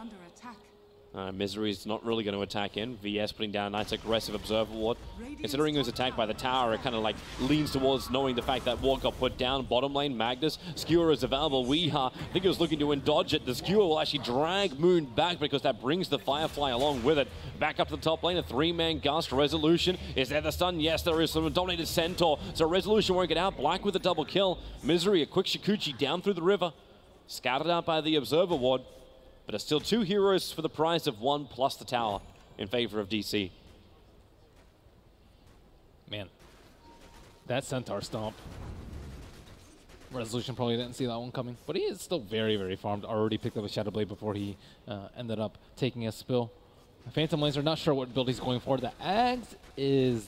Uh, Misery's not really going to attack in. VS putting down a nice aggressive Observer Ward. Considering he was attacked by the tower, it kind of like leans towards knowing the fact that Ward got put down. Bottom lane, Magnus. Skewer is available. Weeha, I think he was looking to dodge it. The Skewer will actually drag Moon back because that brings the Firefly along with it. Back up to the top lane, a three-man Gust. Resolution. Is there the stun? Yes, there is. Some dominated Centaur. So Resolution won't get out. Black with a double kill. Misery, a quick Shukuchi down through the river. Scouted out by the Observer Ward. But are still two heroes for the price of one plus the tower in favor of DC. Man, that Centaur stomp. Resolution probably didn't see that one coming, but he is still very, very farmed. Already picked up a Shadow Blade before he uh, ended up taking a spill. Phantom Lanes are not sure what build he's going for. The Ags is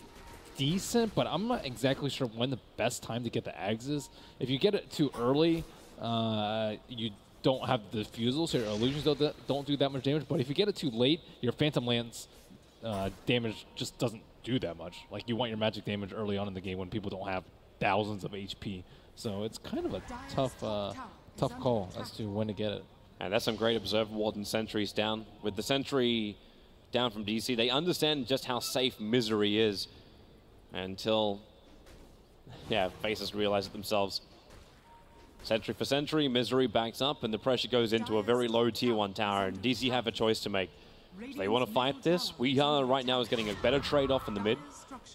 decent, but I'm not exactly sure when the best time to get the Ags is. If you get it too early, uh, you don't have the fusels, your illusions don't, don't do that much damage. But if you get it too late, your Phantom Lance uh, damage just doesn't do that much. Like you want your magic damage early on in the game when people don't have thousands of HP. So it's kind of a tough, uh, tough call as to when to get it. And that's some great observe Warden sentries down. With the sentry down from DC, they understand just how safe Misery is until, yeah, Faces realize it themselves. Sentry for century, Misery backs up, and the pressure goes into a very low tier 1 tower, and DC have a choice to make. If they want to fight this, We right now is getting a better trade-off in the mid,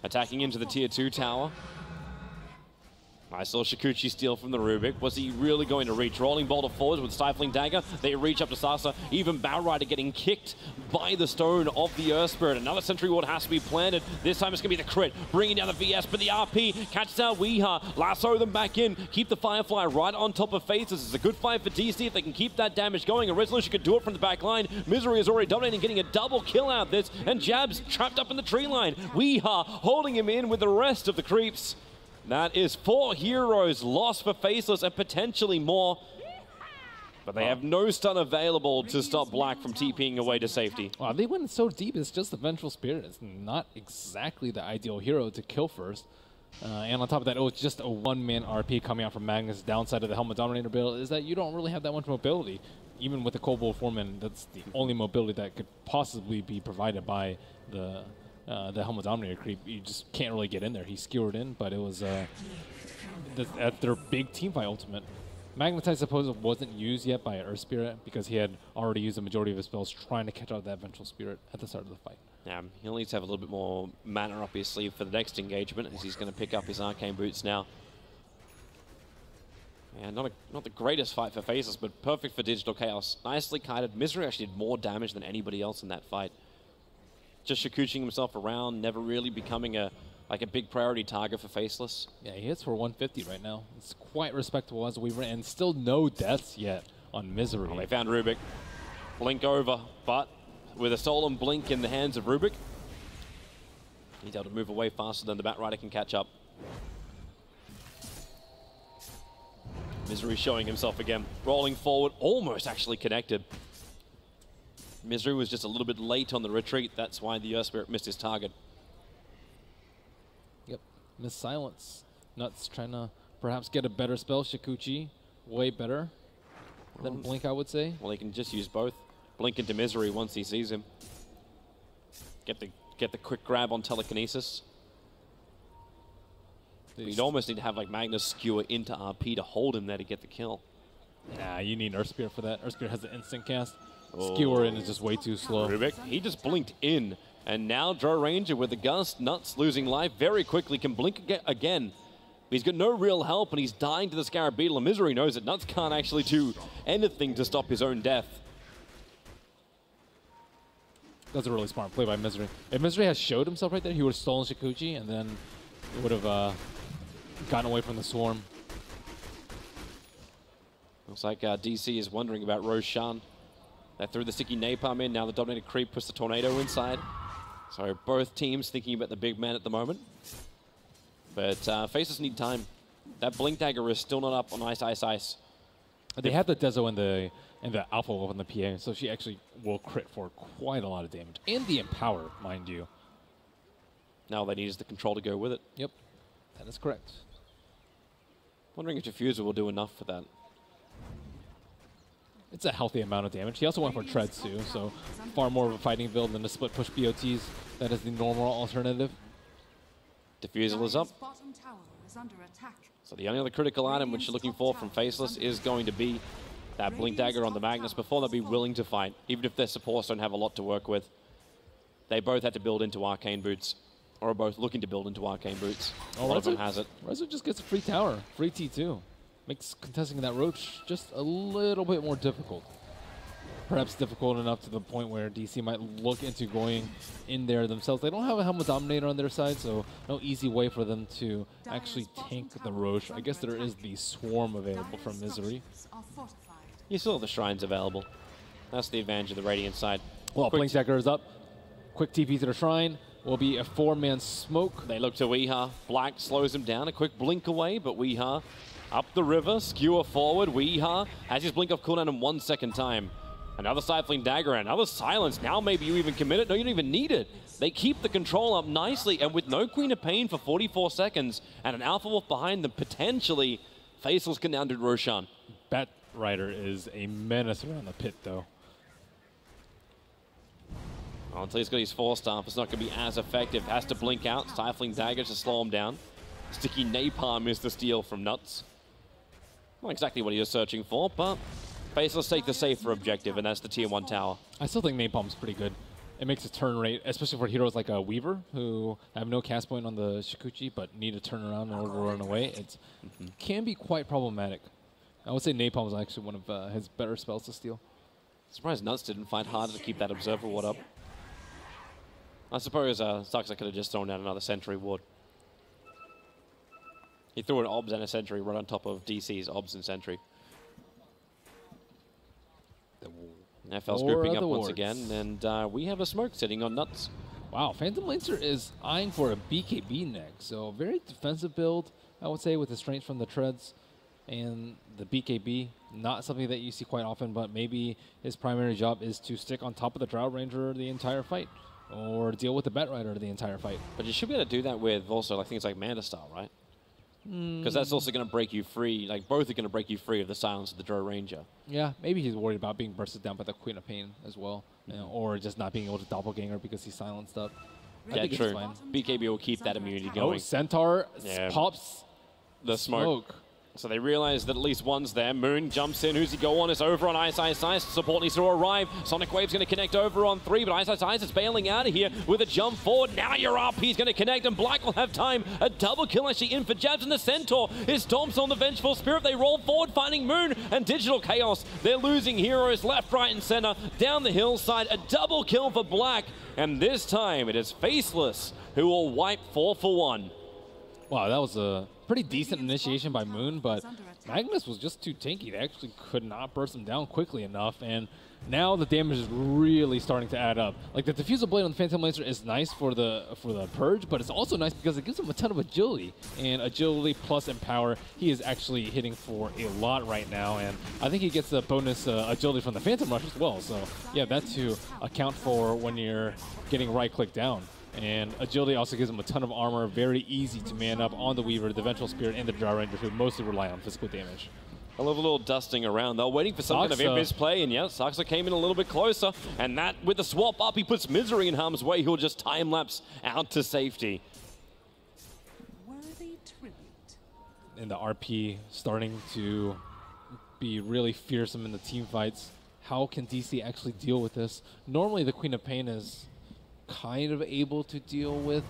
attacking into the tier 2 tower. I saw Shukuchi steal from the Rubik. Was he really going to reach? Rolling boulder forwards with Stifling Dagger. They reach up to Saksa. Even Rider getting kicked by the stone of the Earth Spirit. Another Sentry Ward has to be planted. This time it's going to be the crit. Bringing down the VS, but the RP catches out Weeha. Lasso them back in. Keep the Firefly right on top of Faces. It's a good fight for DC if they can keep that damage going. A Resolution could do it from the back line. Misery is already dominating, getting a double kill out this. And Jabz trapped up in the tree line. Weeha holding him in with the rest of the creeps. That is four heroes lost for Faceless and potentially more. But they have no stun available to stop Black from TPing away to safety. Wow, they went so deep. It's just the Vengeful Spirit. It's not exactly the ideal hero to kill first. Uh, and on top of that, it was just a one-man RP coming out from Magnus. Downside of the Helmet Dominator build is that you don't really have that much mobility. Even with the Cobalt Foreman, that's the only mobility that could possibly be provided by the uh, the Helmet Dominator creep, you just can't really get in there. He skewered in, but it was uh, th at their big team fight ultimate. Magnetize, I suppose, wasn't used yet by Earth Spirit because he had already used the majority of his spells trying to catch out that Vengeful Spirit at the start of the fight. Yeah, he'll need to have a little bit more mana up his sleeve for the next engagement as he's going to pick up his Arcane Boots now. Yeah, not, a, not the greatest fight for Faceless, but perfect for Digital Chaos. Nicely kited. Misery actually did more damage than anybody else in that fight. Just Shukuching himself around, never really becoming a like a big priority target for Faceless. Yeah, he hits for 150 right now. It's quite respectable as we Weaver, and still no deaths yet on Misery. Well, they found Rubik. Blink over, but with a stolen blink in the hands of Rubik, he's able to move away faster than the Batrider can catch up. Misery showing himself again, rolling forward, almost actually connected. Misery was just a little bit late on the retreat. That's why the Earth Spirit missed his target. Yep, Miss Silence. Nuts trying to perhaps get a better spell. Shukuchi, way better than Blink, I would say. Well, he can just use both. Blink into Misery once he sees him. Get the get the quick grab on telekinesis. You'd almost need to have like Magnus skewer into RP to hold him there to get the kill. Nah, you need Earth Spirit for that. Earth Spirit has an instant cast. Skewer in is just way too slow. Rubik, he just blinked in. And now Drow Ranger with the gust, Nuts losing life very quickly, can blink again. He's got no real help and he's dying to the Scarab Beetle. And Misery knows that Nuts can't actually do anything to stop his own death. That's a really smart play by Misery. If Misery has showed himself right there, he would have stolen Shukuchi and then would have uh, gotten away from the swarm. Looks like uh, DC is wondering about Roshan. They threw the sticky napalm in, now the dominated creep puts the tornado inside. So both teams thinking about the big man at the moment. But uh, Faces need time. That Blink Dagger is still not up on Ice Ice Ice. They have the Deso and the and the Alpha Wolf on the PA, so she actually will crit for quite a lot of damage. And the Empower, mind you. Now all they need is the control to go with it. Yep, that is correct. Wondering if Diffusal will do enough for that. It's a healthy amount of damage. He also went for treads too, so far more of a fighting build than the split push BOTs. That is the normal alternative. Diffusal is up. Dire's bottom tower is under attack. So the only other critical item which you're looking for from Faceless is going to be that Blink Dagger on the Magnus before they'll be willing to fight, even if their supports don't have a lot to work with. They both had to build into Arcane Boots, or are both looking to build into Arcane Boots. Oh, One of them has it. Rezo just gets a free tower, free T2. Makes contesting that Rosh just a little bit more difficult. Perhaps difficult enough to the point where DC might look into going in there themselves. They don't have a Helmet Dominator on their side, so no easy way for them to actually tank the Rosh. I guess there is the Swarm available from Misery. Structures are fortified. You still have the shrines available. That's the advantage of the Radiant side. Well, Quick Blink Dagger is up. Quick TP to the Shrine. Will be a four-man smoke. They look to Weeha. Black slows him down. A quick blink away, but Weeha up the river, skewer forward. Weeha has his blink off cooldown in one second time. Another Stifling Dagger, another Silence. Now maybe you even commit it. No, you don't even need it. They keep the control up nicely, and with no Queen of Pain for 44 seconds, and an Alpha Wolf behind them, potentially, Faceless can down to Roshan. Bat Rider is a menace around the pit, though. Well, until he's got his Force Staff, it's not going to be as effective. Has to blink out. Stifling daggers to slow him down. Sticky napalm is the steal from Nuts. Not exactly what he was searching for, but Faceless take the safer objective, and that's the tier one tower. I still think Napalm's pretty good. It makes a turn rate, especially for heroes like a Weaver, who have no cast point on the Shukuchi, but need to turn around in order to run away. It can be quite problematic. I would say Napalm is actually one of uh, his better spells to steal. Surprised Nuts didn't find harder to keep that Observer Ward up. I suppose uh, Stuxer could have just thrown down another Sentry Ward. He threw an Obs and a Sentry right on top of DC's Obs and Sentry. FL's War grouping up once wards. again, and uh, we have a smoke sitting on Nuts. Wow, Phantom Lancer is eyeing for a BKB next, so very defensive build, I would say, with the strength from the treads and the BKB. Not something that you see quite often, but maybe his primary job is to stick on top of the Drow Ranger the entire fight, or deal with the Bat Rider the entire fight. But you should be able to do that with also think it's like Manta Style, right? Because that's also going to break you free. Like both are going to break you free of the silence of the Drow Ranger. Yeah, maybe he's worried about being bursted down by the Queen of Pain as well, you know, mm-hmm. or just not being able to doppelganger because he's silenced up. I Yeah, true. BKB will keep that immunity oh, going. Oh. Centaur Yeah. pops the smoke. So they realize that at least one's there. Moon jumps in. Who's he go on? It's over on Ice Ice Ice. Support needs to arrive. Sonic Wave's going to connect over on three, but Ice Ice Ice is bailing out of here with a jump forward. Now your RP's going to connect, and Black will have time. A double kill actually in for Jabz, and the Centaur is stomps on the Vengeful Spirit. They roll forward, finding Moon and Digital Chaos. They're losing heroes left, right, and center. Down the hillside, a double kill for Black, and this time it is Faceless who will wipe four for one. Wow, that was a pretty decent initiation by Moon, but Magnus was just too tanky. They actually could not burst him down quickly enough, and now the damage is really starting to add up. Like the diffusal blade on the Phantom Lancer is nice for the for the purge, but it's also nice because it gives him a ton of agility and agility plus empower. He is actually hitting for a lot right now, and I think he gets the bonus uh, agility from the Phantom Rush as well. So yeah, that to account for when you're getting right click down. And agility also gives him a ton of armor, very easy to man up on the Weaver, the Vengeful Spirit, and the Drow Ranger, who mostly rely on physical damage. I love a little dusting around. They're waiting for some kind of Saksa. invis play, and yeah, Saksa came in a little bit closer, and that, with the swap up, he puts Misery in harm's way. He'll just time-lapse out to safety. Worthy tribute. and the RP starting to be really fearsome in the team fights. How can DC actually deal with this? Normally, the Queen of Pain is kind of able to deal with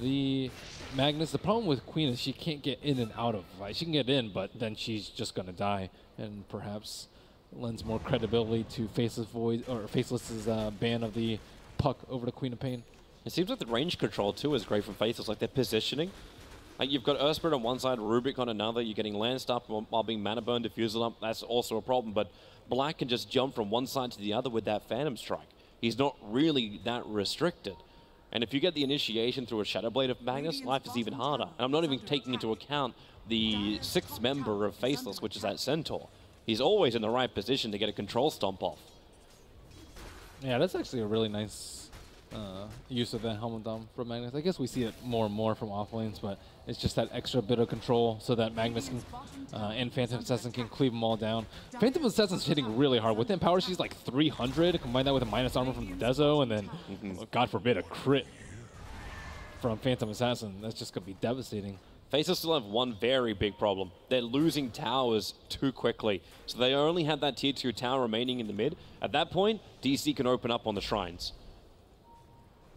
the Magnus. The problem with Queen is she can't get in and out of fight. She can get in, but then she's just going to die, and perhaps lends more credibility to Faceless Void or Faceless's uh, ban of the puck over to Queen of Pain. It seems like the range control, too, is great from Faceless. Like, their positioning. Like, you've got Earth Spirit on one side, Rubik on another. You're getting Lanced up while while being Mana Burn, Diffusal up. That's also a problem. But Black can just jump from one side to the other with that Phantom Strike. He's not really that restricted. And if you get the initiation through a Shadow Blade of Magnus, life is even harder. And I'm not even taking into account the sixth member of Faceless, which is that Centaur. He's always in the right position to get a control stomp off. Yeah, that's actually a really nice uh, use of that helmet dome from Magnus. I guess we see it more and more from off lanes, but it's just that extra bit of control so that Magnus can, uh, and Phantom Assassin can cleave them all down. Phantom Assassin's hitting really hard. Within power, she's like 300. Combine that with a minus armor from Deso, and then, God forbid, a crit from Phantom Assassin. That's just going to be devastating. Faces still have one very big problem. They're losing towers too quickly. So they only have that tier 2 tower remaining in the mid. At that point, DC can open up on the shrines.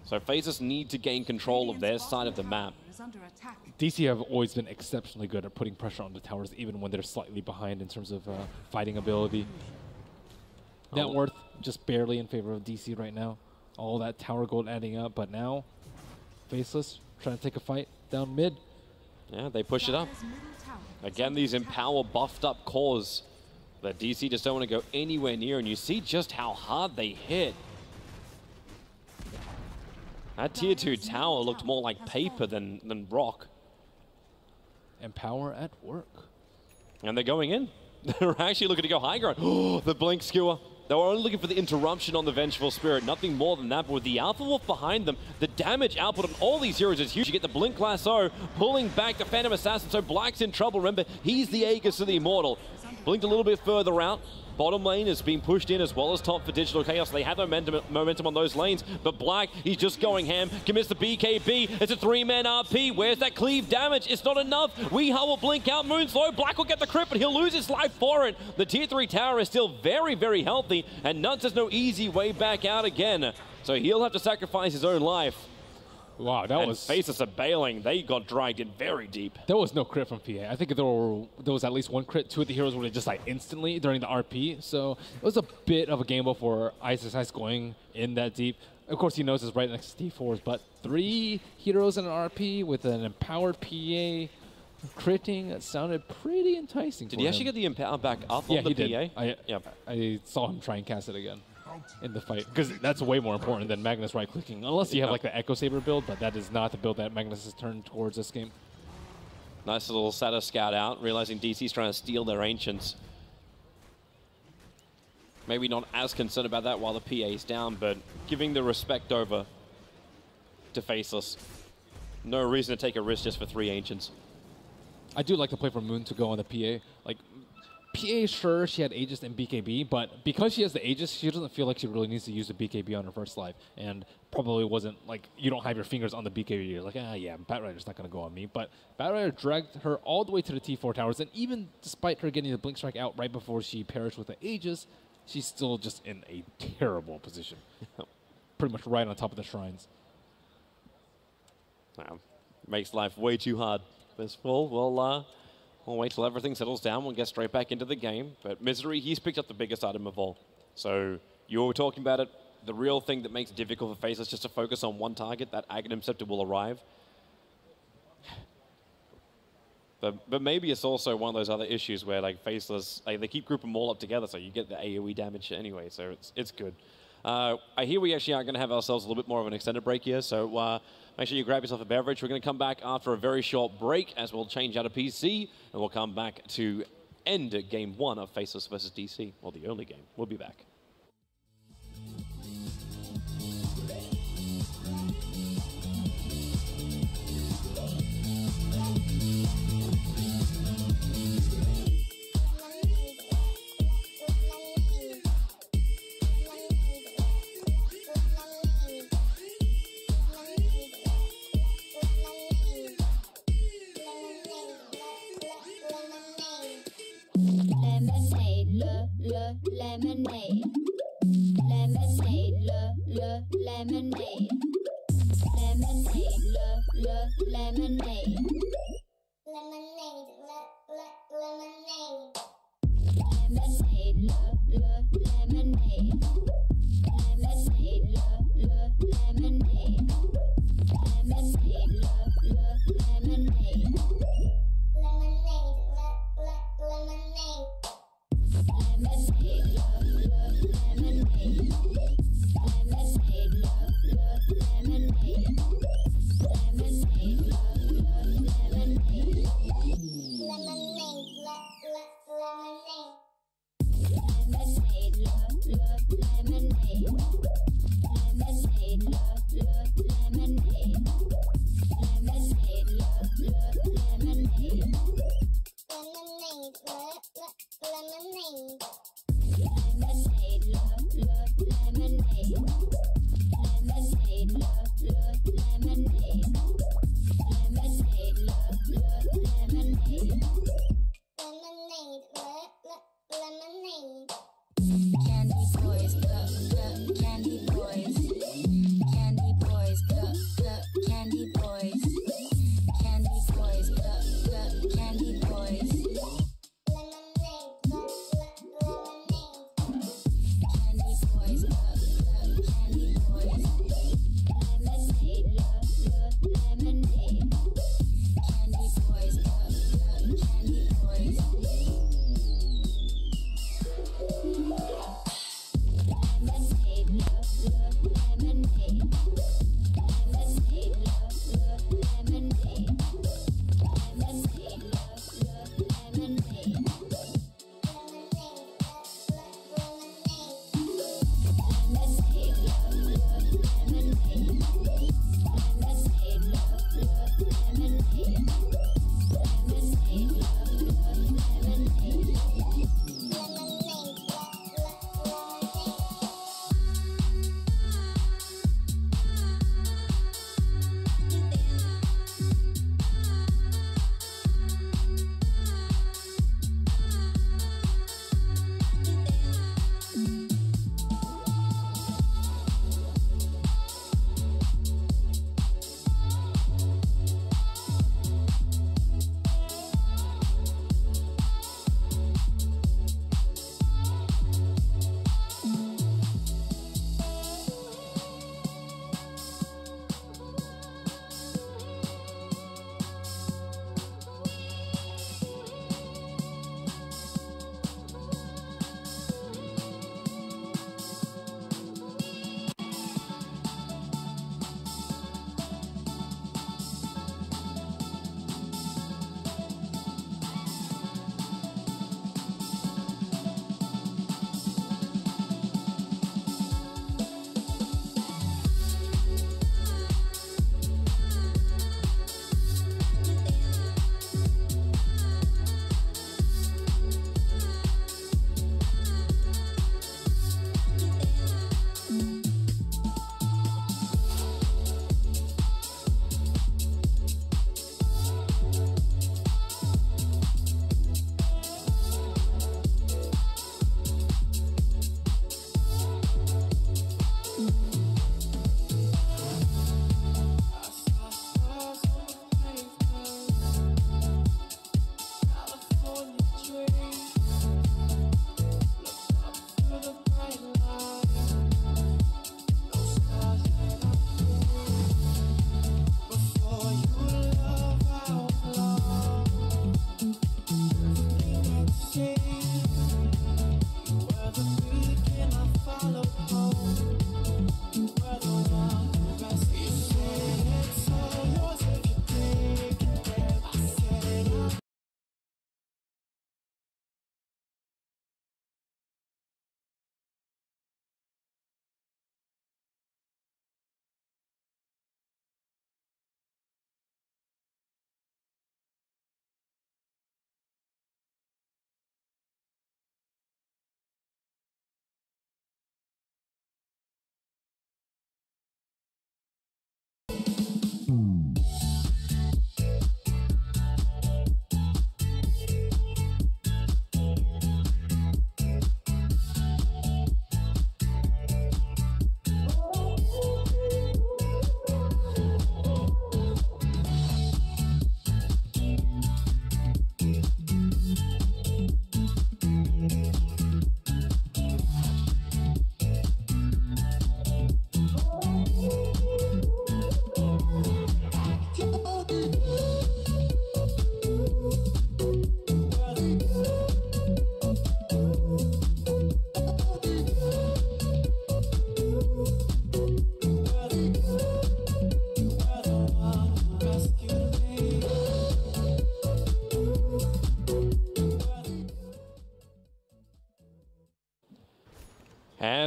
So Faces need to gain control of their side of the map. Is under attack. DC have always been exceptionally good at putting pressure on the towers, even when they're slightly behind in terms of uh, fighting ability. Net Oh. worth just barely in favor of DC right now. All that tower gold adding up, but now Faceless trying to take a fight down mid. Yeah, they push it up. Dire's middle tower is Again, these. Empower buffed up cores that DC just don't want to go anywhere near. And you see just how hard they hit. That tier 2 tower looked more like paper than, than rock. Empower at work. And they're going in. They're actually looking to go high ground. Oh, the blink skewer. They were only looking for the interruption on the Vengeful Spirit, nothing more than that. But with the Alpha Wolf behind them, the damage output on all these heroes is huge. You get the Blink Lasso pulling back the Phantom Assassin, so Black's in trouble. Remember, he's the Aegis of the Immortal. Blinked a little bit further out. Bottom lane is being pushed in as well as top for Digital Chaos. They have momentum, momentum on those lanes, but Black, he's just going ham. Commits the BKB. It's a three-man RP. Where's that cleave damage? It's not enough. Weeha will blink out. Moon's low. Black will get the crit, but he'll lose his life for it. The tier 3 tower is still very, very healthy, and Nuts has no easy way back out again. So he'll have to sacrifice his own life. Wow, that and was Faces of bailing. They got dragged in very deep. there was no crit from PA. I think there were there was at least one crit. Two of the heroes were just like instantly during the RP. So it was a bit of a gamble for Isis Ice going in that deep. Of course, he knows it's right next to D4s, but three heroes in an RP with an empowered PA critting it sounded pretty enticing. Did he actually him. get the empower back up Yeah, on the he PA? did. I, Yep. I saw him try and cast it again in the fight because that's way more important than Magnus right clicking. Unless you have like the Echo Saber build, but that is not the build that Magnus has turned towards this game. Nice little Satyr scout out, realizing DC's trying to steal their ancients. Maybe not as concerned about that while the PA is down, but giving the respect over to Faceless. No reason to take a risk just for three ancients. I do like the play from Moon to go on the PA. Like, PA, sure, she had Aegis and BKB, but because she has the Aegis, she doesn't feel like she really needs to use the BKB on her first life, and probably wasn't like you don't have your fingers on the BKB. You're like, ah, yeah, Batrider's not gonna go on me. But Batrider dragged her all the way to the T4 towers, and even despite her getting the Blink Strike out right before she perished with the Aegis, she's still just in a terrible position, pretty much right on top of the shrines. Wow. Makes life way too hard. This fall, we'll, uh, we'll wait till everything settles down. We'll get straight back into the game. But Misery, he's picked up the biggest item of all. So you were talking about it. The real thing that makes it difficult for Faceless just to focus on one target, that Aghanim Scepter will arrive. But, but maybe it's also one of those other issues where like Faceless, like, they keep grouping them all up together, so you get the AoE damage anyway, so it's, it's good. Uh, I hear we actually are going to have ourselves a little bit more of an extended break here, so uh, make sure you grab yourself a beverage. We're going to come back after a very short break as we'll change out of PC, and we'll come back to end game one of Faceless versus DC, or the only game. We'll be back. Lemonade. Lemonade, le, le, lemonade. Lemonade, le, le, lemonade. Lemonade,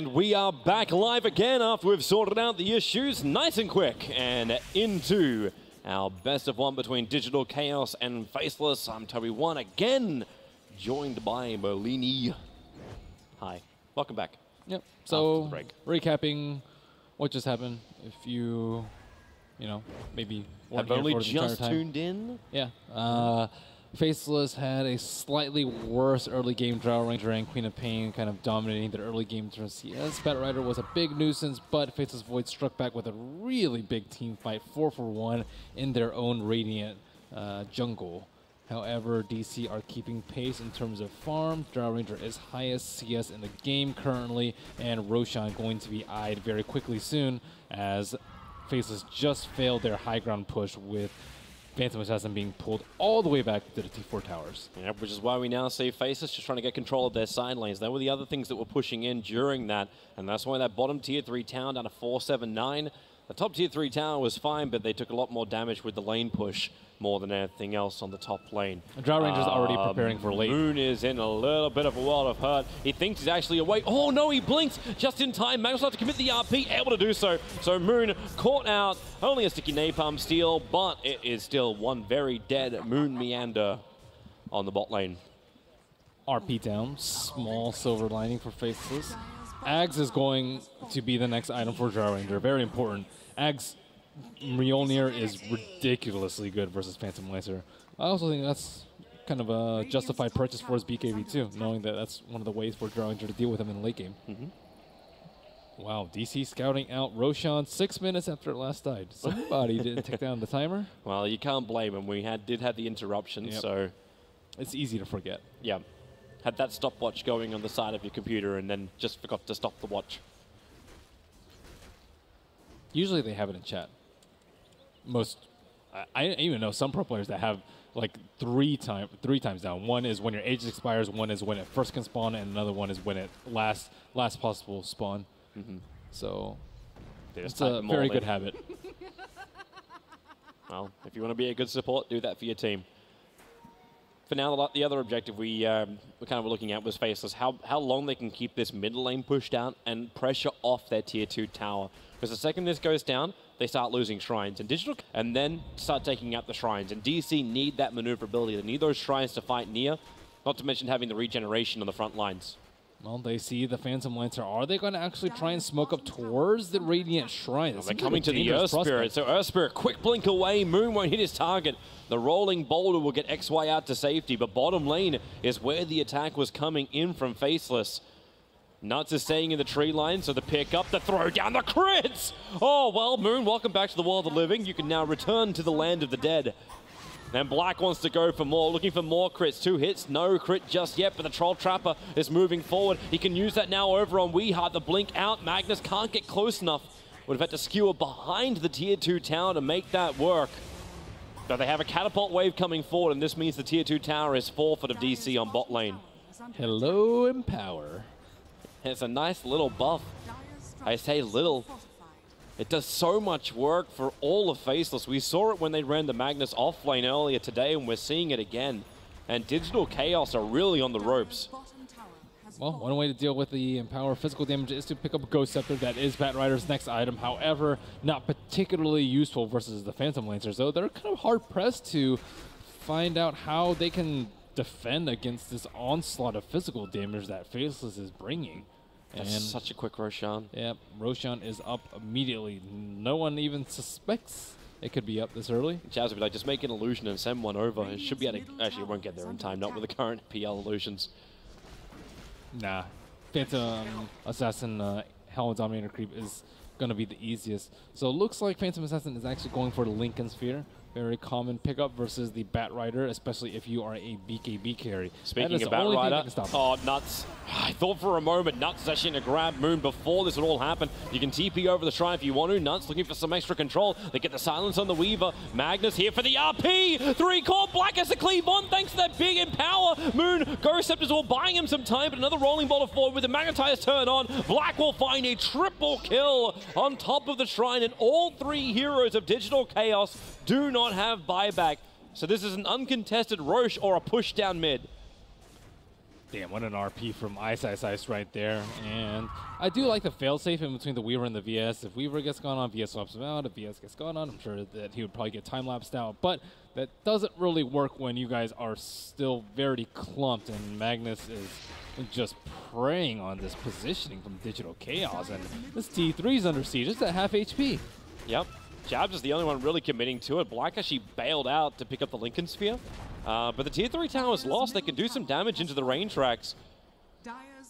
And we are back live again after we've sorted out the issues nice and quick and into our best of one between Digital Chaos and Faceless. I'm TobiWan again, joined by Merlini. Hi, welcome back. Yep. So recapping what just happened. If you, you know, maybe Have only for the entire just tuned in. Yeah. Uh, Faceless had a slightly worse early game. Drow Ranger and Queen of Pain kind of dominating their early game turn CS. Bat Rider was a big nuisance, but Faceless Void struck back with a really big team fight, 4 for 1 in their own Radiant uh, jungle. However, DC are keeping pace in terms of farm. Drow Ranger is highest CS in the game currently, and Roshan going to be eyed very quickly soon as Faceless just failed their high ground push with Phantom Assassin being pulled all the way back to the T4 towers. Yeah, which is why we now see Faces just trying to get control of their side lanes. They were the other things that were pushing in during that, and that's why that bottom tier 3 town down to 479. The top tier 3 tower was fine, but they took a lot more damage with the lane push more than anything else on the top lane. Drow Ranger's already Um, preparing for late. Moon is in a little bit of a world of hurt. He thinks he's actually awake. Oh no, he blinks just in time. Not to commit the RP, able to do so. So Moon caught out. Only a sticky napalm steal, but it is still one very dead Moon Meander on the bot lane. RP down, small silver lining for Faceless. Ags is going to be the next item for Drow Ranger. Very important. Ags Mjolnir is ridiculously good versus Phantom Lancer. I also think that's kind of a justified purchase for his BKB too, knowing that that's one of the ways for Drow to deal with him in the late game. Mm-hmm. Wow, DC scouting out Roshan six minutes after it last died. Somebody didn't take down the timer. Well, you can't blame him. We had did have the interruption, Yep. so It's easy to forget. yeah. Had that stopwatch going on the side of your computer and then just forgot to stop the watch. Usually they have it in chat. Most, I, I even know some pro players that have like three time three times down. One is when your age expires. One is when it first can spawn, and another one is when it last last possible spawn. So They just it's a very in. good habit. Well, if you want to be a good support, do that for your team. For now, the- the other objective we um, we kind of were looking at was faceless. How how long they can keep this mid lane pushed out and pressure off their tier two tower. Because the second this goes down, they start losing shrines and digital, and then start taking out the shrines. And DC need that maneuverability. They need those shrines to fight near. Not to mention having the regeneration on the front lines. Well, they see the Phantom Lancer. Are they going to actually try and smoke up towards the Radiant Shrine? That They're like coming to the dangerous Earth Spirit. prospect. So Earth Spirit, quick blink away. Moon won't hit his target. The rolling boulder will get XY out to safety, but bottom lane is where the attack was coming in from Faceless. Nuts is staying in the tree line, so the pick up, the throw down, the crits! Oh, well, Moon, welcome back to the world of the living. You can now return to the land of the dead. And Black wants to go for more, looking for more crits. Two hits, no crit just yet, but the Troll Trapper is moving forward. He can use that now over on Weehart. The blink out. Magnus can't get close enough. Would have had to skewer behind the tier 2 tower to make that work. But they have a catapult wave coming forward, and this means the tier 2 tower is forfeit of DC on bot lane. Hello, Empower. It's a nice little buff. I say little. It does so much work for all of Faceless. We saw it when they ran the Magnus off lane earlier today, and we're seeing it again. And Digital Chaos are really on the ropes. Well, one way to deal with the Empower physical damage is to pick up a Ghost Scepter. That is Bat Rider's next item. However, not particularly useful versus the Phantom Lancers, though. They're kind of hard pressed to find out how they can defend against this onslaught of physical damage that Faceless is bringing. That's and such a quick Roshan. Yep, Roshan is up immediately. No one even suspects it could be up this early. Jazz would be like, just make an illusion and send one over. It should be able to, actually, it won't get there in time, not with the current PL illusions. Nah. Phantom Assassin uh, Helmet Dominator creep is going to be the easiest. So it looks like Phantom Assassin is actually going for the Linken's Sphere. Very common pickup versus the Bat Rider, especially if you are a BKB carry. Speaking of Bat only thing that Rider, can stop oh, him. oh, Nuts. I thought for a moment Nuts is actually going to grab Moon before this would all happen. You can TP over the shrine if you want to. Nuts looking for some extra control. They get the silence on the Weaver. Magnus here for the RP. Three core Black has to cleave on thanks to that big empower. Moon, Ghost Scepters will buying him some time, but another rolling ball of forward with the Magnetized turn on. Black will find a triple kill on top of the shrine, and all three heroes of Digital Chaos do not have buyback. So this is an uncontested Rosh or a push down mid. Damn, what an RP from Ice Ice Ice right there. And I do like the failsafe in between the Weaver and the VS. If Weaver gets gone on, VS swaps him out. If VS gets gone on, I'm sure that he would probably get time lapsed out. But that doesn't really work when you guys are still very clumped and Magnus is just preying on this positioning from Digital Chaos. And this T3 is under siege. It's at half HP. Yep. Jabz is the only one really committing to it. Black actually bailed out to pick up the Linken's Sphere. Uh, but the tier 3 tower is lost. They can do some damage into the range tracks.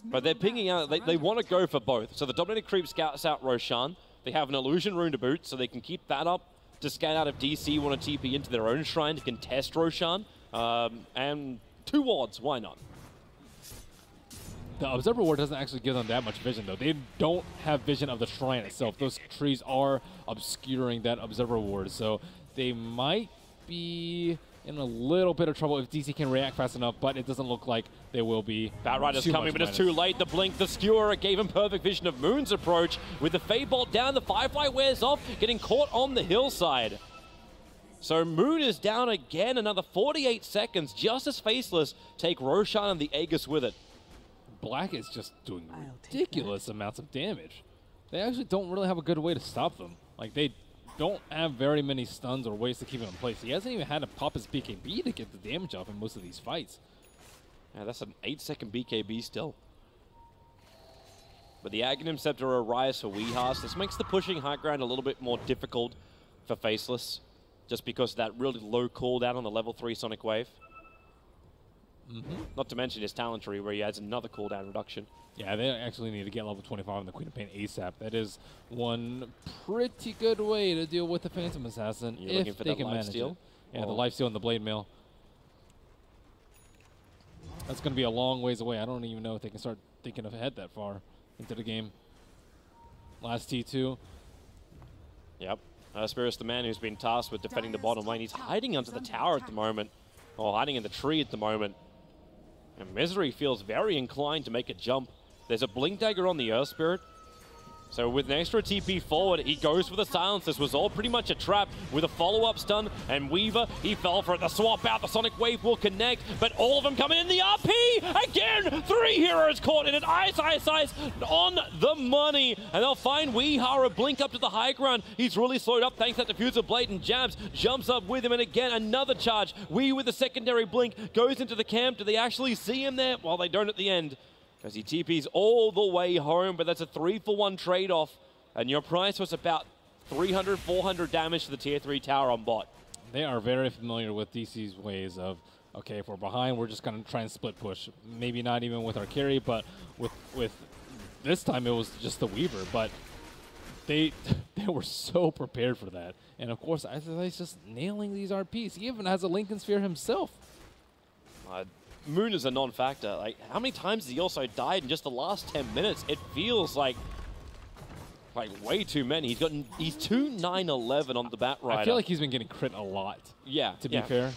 But they're pinging out. They, they want to go for both. So the Dominator Creep scouts out Roshan. They have an Illusion Rune to boot, so they can keep that up to scout out if DC want to TP into their own shrine to contest Roshan. Um, and two wards, why not? The Observer Ward doesn't actually give them that much vision, though. They don't have vision of the shrine itself. Those trees are obscuring that Observer Ward, so they might be in a little bit of trouble if DC can react fast enough, but it doesn't look like they will be. Batrider's coming, but it's minus. too late. The blink, the skewer gave him perfect vision of Moon's approach. With the Fade Bolt down, the Firefly wears off, getting caught on the hillside. So Moon is down again, another 48 seconds, just as Faceless take Roshan and the Aegis with it. Black is just doing ridiculous amounts of damage. They actually don't really have a good way to stop them. Like, they don't have very many stuns or ways to keep him in place. He hasn't even had to pop his BKB to get the damage off in most of these fights. Yeah, that's an 8 second BKB still. But the Aghanim Scepter Arias for Weehas, this makes the pushing high ground a little bit more difficult for Faceless, just because of that really low cooldown on the level 3 Sonic Wave. Not to mention his talent tree, where he adds another cooldown reduction. Yeah, they actually need to get level 25 on the Queen of Pain ASAP. That is one pretty good way to deal with the Phantom Assassin You're if looking for they can life manage steal? it. Yeah, the life steal and the blade mail. That's going to be a long ways away. I don't even know if they can start thinking ahead that far into the game. Last T2. Yep. Uh, Spirus, the man who's been tasked with defending the bottom lane, he's hiding under the tower at the moment, or hiding in the tree at the moment. And Misery feels very inclined to make a jump. There's a Blink Dagger on the Earth Spirit. So with an extra TP forward, he goes for the silence. This was all pretty much a trap with a follow-up stun. And Weaver, he fell for it. The swap out, the Sonic Wave will connect, but all of them coming in the RP! Again, three heroes caught in it. Ice, Ice, Ice on the money. And they'll find Weehara blink up to the high ground. He's really slowed up thanks to that diffusal blade and Jabz. Jumps up with him, and again, another charge. Wee with the secondary blink goes into the camp. Do they actually see him there? Well, they don't at the end because he TPs all the way home, but that's a three for one trade off. And your price was about 300, 400 damage to the tier 3 tower on bot. They are very familiar with DC's ways of, okay, if we're behind, we're just going to try and split push. Maybe not even with our carry, but with with this time it was just the Weaver. But they they were so prepared for that. And of course, Ice Ice just nailing these RPs. He even has a Linken's Sphere himself. Uh, Moon is a non-factor. Like, how many times has he also died in just the last 10 minutes? It feels like like way too many. He's gotten he's two nine eleven on the bat rider. I feel like he's been getting crit a lot. yeah. To be yeah. fair,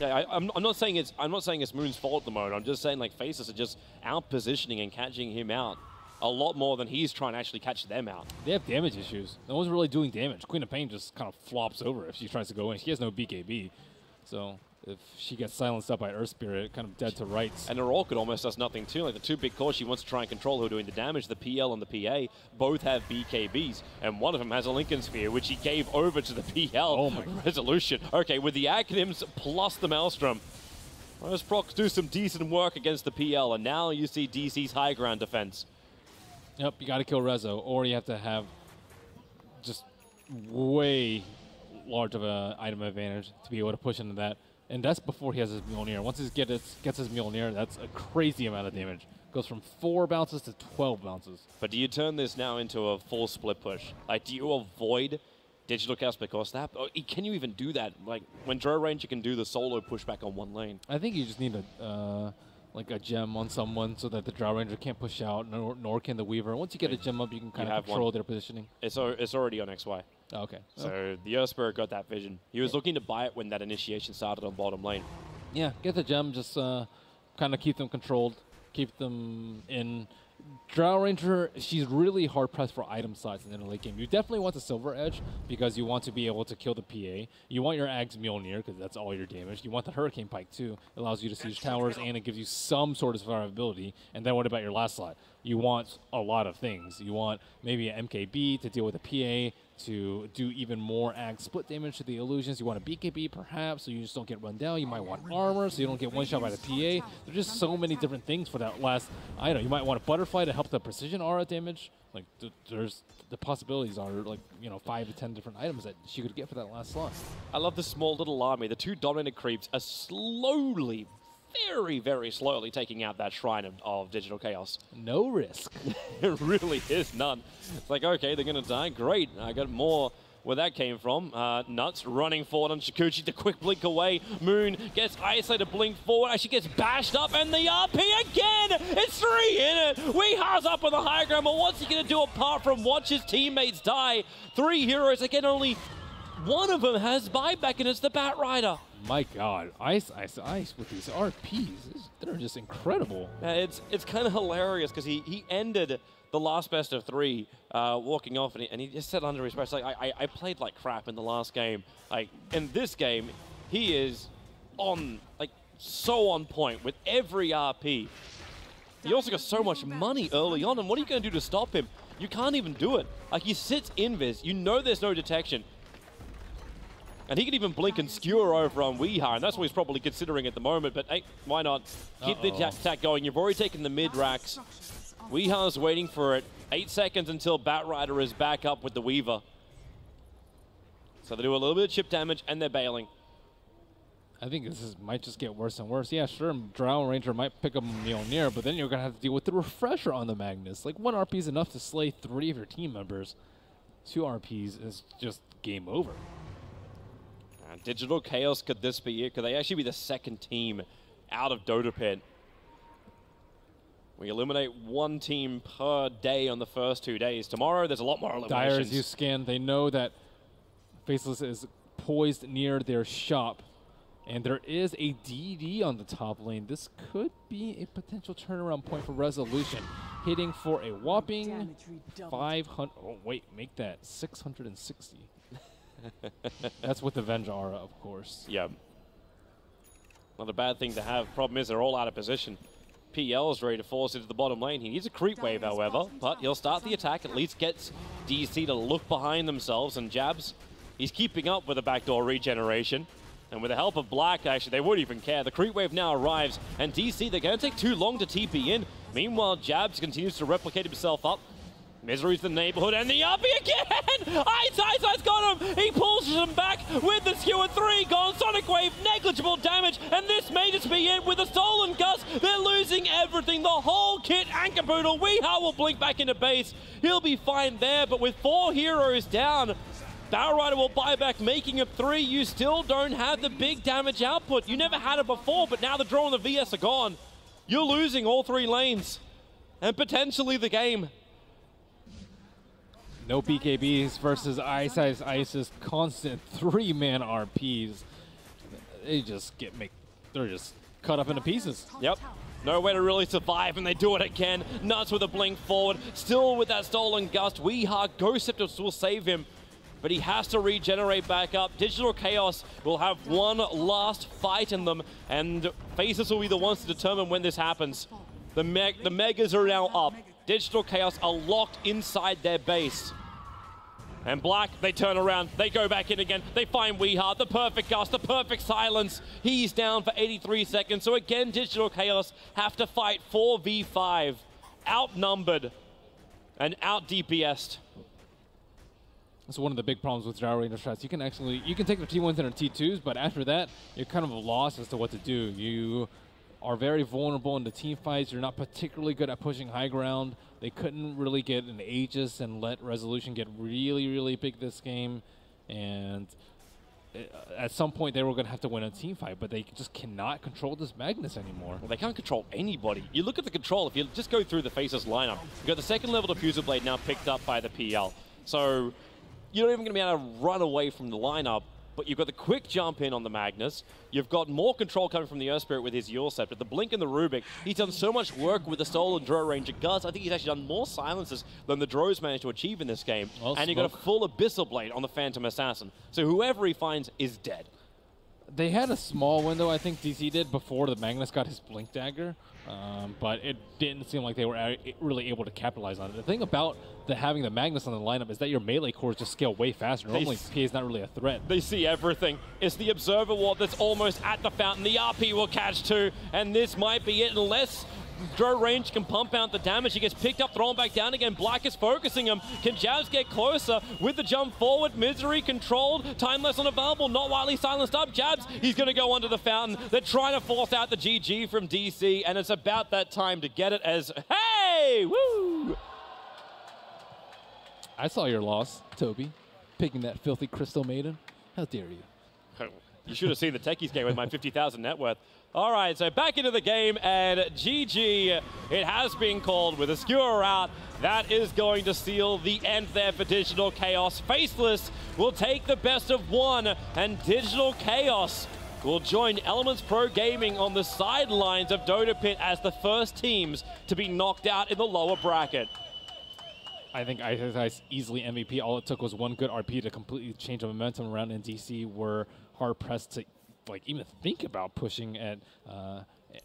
Yeah, I, I'm, I'm not saying it's I'm not saying it's Moon's fault at the moment. I'm just saying like faces are just out positioning and catching him out a lot more than he's trying to actually catch them out. they have damage issues. No one's really doing damage. Queen of Pain just kind of flops over if she tries to go in. She has no BKB, so if she gets silenced up by Earth Spirit, kind of dead to rights. And her could almost does nothing too. Like the two big cores she wants to try and control who are doing the damage, the PL and the PA, both have BKBs. And one of them has a Linken Sphere, which he gave over to the PL. Oh my Resolution. Okay, with the Aghanim's plus the Maelstrom. Those procs do some decent work against the PL, and now you see DC's high ground defense. Yep, you got to kill Rezo, or you have to have just way large of an item advantage to be able to push into that. And that's before he has his Mjolnir. Once he gets, gets his Mjolnir, that's a crazy amount of damage. Goes from four bounces to 12 bounces. But do you turn this now into a full split push? Like, do you avoid Digital Chaos because that? Or can you even do that? Like, when Drow Ranger can do the solo pushback on one lane. I think you just need a uh, like a gem on someone so that the Drow Ranger can't push out, nor, nor can the Weaver. Once you get a gem up, you can kind of have one. control their positioning. It's, it's already on XY. Oh, okay. So the Earth Spirit got that vision. He was looking to buy it when that initiation started on bottom lane. Yeah, get the gem, just uh, kind of keep them controlled, keep them in Drow Ranger, she's really hard pressed for item slots in the late game. You definitely want the Silver Edge because you want to be able to kill the PA. You want your Ags Mjolnir because that's all your damage. You want the Hurricane Pike too. It allows you to siege towers and it gives you some sort of survivability. And then what about your last slot? You want a lot of things. You want maybe an MKB to deal with a PA, to do even more ag split damage to the illusions. You want a BKB perhaps, so you just don't get run down. You might want armor, so you don't get one shot by the PA. There's just so many different things for that last item. You might want a butterfly to help the precision aura damage. Like th- there's the possibilities are like you know five to ten different items that she could get for that last slot. I love the small little army. The two dominant creeps are slowly, very, very slowly taking out that shrine of, of digital chaos. No risk. it really is none. It's like, okay, they're going to die. Great. I got more where that came from. Uh, Nuts running forward on Shukuchi to quick blink away. Moon gets isolated, blink forward. Actually gets bashed up, and the RP again. It's three in it. We Weeha's up on the high ground, but what's he going to do apart from watch his teammates die? Three heroes again. Only one of them has buyback, and it's the Batrider. My God, ice, ice, ice with these RPs. They're just incredible. Uh, it's it's kind of hilarious because he, he ended the last best of three uh, walking off and he, and he just said under his breath, like, I, I, I played like crap in the last game. Like, in this game, he is on, like, so on point with every RP. He also got so much money early on, and what are you going to do to stop him? You can't even do it. Like, he sits invis, you know there's no detection. And he could even blink and skewer over on Weeha, and that's what he's probably considering at the moment. But hey, why not keep the Uh-oh. attack attack going? You've already taken the mid racks. Weeha's waiting for it. Eight seconds until Batrider is back up with the Weaver. So they do a little bit of chip damage, and they're bailing. I think this is, might just get worse and worse. Yeah, sure, Drow Ranger might pick up Mjolnir, but then you're going to have to deal with the refresher on the Magnus. Like, one RP is enough to slay three of your team members. Two RPs is just game over. Uh, Digital Chaos, could this be it? Could they actually be the second team out of Dota Pit? We eliminate one team per day on the first two days. Tomorrow, there's a lot more Dire eliminations. as you scan, they know that Faceless is poised near their shop, and there is a DD on the top lane. This could be a potential turnaround point for Resolution, hitting for a whopping 500. Oh, wait, make that 660. That's with the Venge Aura, of course. Yeah. Not a bad thing to have. Problem is they're all out of position. PL is ready to force into the bottom lane. He needs a creep wave, however, but he'll start the attack. At least gets DC to look behind themselves and Jabz. He's keeping up with the backdoor regeneration. And with the help of Black, actually, they wouldn't even care. The creep wave now arrives, and DC, they're going to take too long to TP in. Meanwhile, Jabz continues to replicate himself up. Misery's the neighborhood, and the up again! Ice, Ice, Ice got him! He pulls him back with the skewer three gone. Sonic Wave, negligible damage, and this may just be it with a stolen gust. They're losing everything, the whole kit and caboodle. Weeha will blink back into base. He'll be fine there, but with four heroes down, Batrider will buy back, making it three. You still don't have the big damage output. You never had it before, but now the Drow and the VS are gone. You're losing all three lanes, and potentially the game. No BKBs versus Ice Ice's constant three-man RPs. They just get make they're just cut up into pieces. Yep. No way to really survive, and they do it again. Nuts with a blink forward. Still with that stolen gust. Weeha Ghost Scepter will save him, but he has to regenerate back up. Digital Chaos will have one last fight in them, and Faces will be the ones to determine when this happens. The, meg- the Megas are now up. Digital Chaos are locked inside their base. And Black, they turn around, they go back in again, they find Weeha, the perfect gust, the perfect silence. He's down for 83 seconds, so again, Digital Chaos have to fight 4v5, outnumbered and out DPS'd. That's one of the big problems with Drow Ranger strats. You can actually you can take the T1s and the T2s, but after that, you're kind of lost as to what to do. You are very vulnerable in the team fights. They're not particularly good at pushing high ground. They couldn't really get an Aegis and let Resolution get really, really big this game. And uh, at some point, they were going to have to win a team fight, but they just cannot control this Magnus anymore. Well, they can't control anybody. You look at the control, if you just go through the Faces lineup, you've got the second level Diffusal Blade now picked up by the PL. So you're not even going to be able to run away from the lineup. But you've got the quick jump in on the Magnus. You've got more control coming from the Earth Spirit with his Yule Scepter. The Blink and the Rubik, he's done so much work with the Stolen Drow Ranger Gust. I think he's actually done more silences than the Drows managed to achieve in this game. Well, and you've got a full Abyssal Blade on the Phantom Assassin. So whoever he finds is dead. They had a small window, I think DC did, before the Magnus got his Blink Dagger, um, but it didn't seem like they were a- really able to capitalize on it. The thing about the having the Magnus on the lineup is that your melee cores just scale way faster. Normally, PA is not really a threat. They see everything. It's the Observer Ward that's almost at the fountain. The RP will catch two, and this might be it unless Drow Range can pump out the damage. He gets picked up, thrown back down again. Black is focusing him. Can Jabz get closer with the jump forward? Misery controlled. Timeless unavailable. Not widely silenced up. Jabz, he's going to go under the fountain. They're trying to force out the GG from DC, and it's about that time to get it as, hey, woo! I saw your loss, Toby, picking that filthy Crystal Maiden. How dare you? You should have seen the techies game with my 50,000 net worth. All right, so back into the game, and GG, it has been called with a skewer out. That is going to seal the end there for Digital Chaos. Faceless will take the best of one, and Digital Chaos will join Elements Pro Gaming on the sidelines of Dota Pit as the first teams to be knocked out in the lower bracket. I think I, easily MVP. All it took was one good RP to completely change the momentum around in DC. Were hard pressed to like even think about pushing at, uh,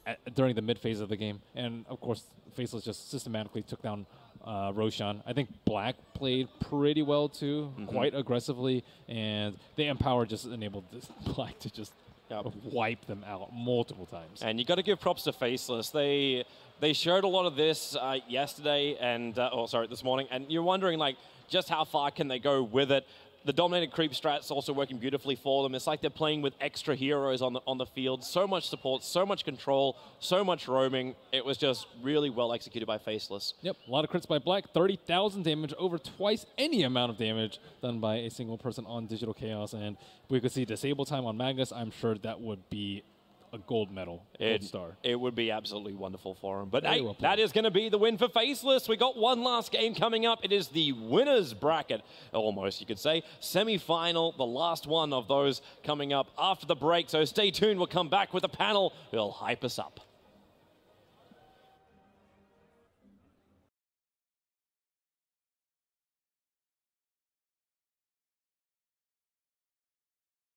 at during the mid phase of the game, and of course, Faceless just systematically took down uh, Roshan. I think Black played pretty well too, quite aggressively, and the Empower just enabled this Black to just Yep. wipe them out multiple times. And you got to give props to Faceless. They they showed a lot of this uh, yesterday and uh, oh sorry this morning, and you're wondering like just how far can they go with it. The dominated creep strat's also working beautifully for them. It's like they're playing with extra heroes on the on the field. So much support, so much control, so much roaming. It was just really well executed by Faceless. Yep, a lot of crits by Black, 30,000 damage, over twice any amount of damage done by a single person on Digital Chaos. And we could see disable time on Magnus. I'm sure that would be a gold medal, gold It, star. it would be absolutely wonderful for him. But hey, that is going to be the win for Faceless. We got one last game coming up. It is the winners bracket, almost you could say, semi-final, the last one of those coming up after the break. So stay tuned. We'll come back with a panel. It'll hype us up.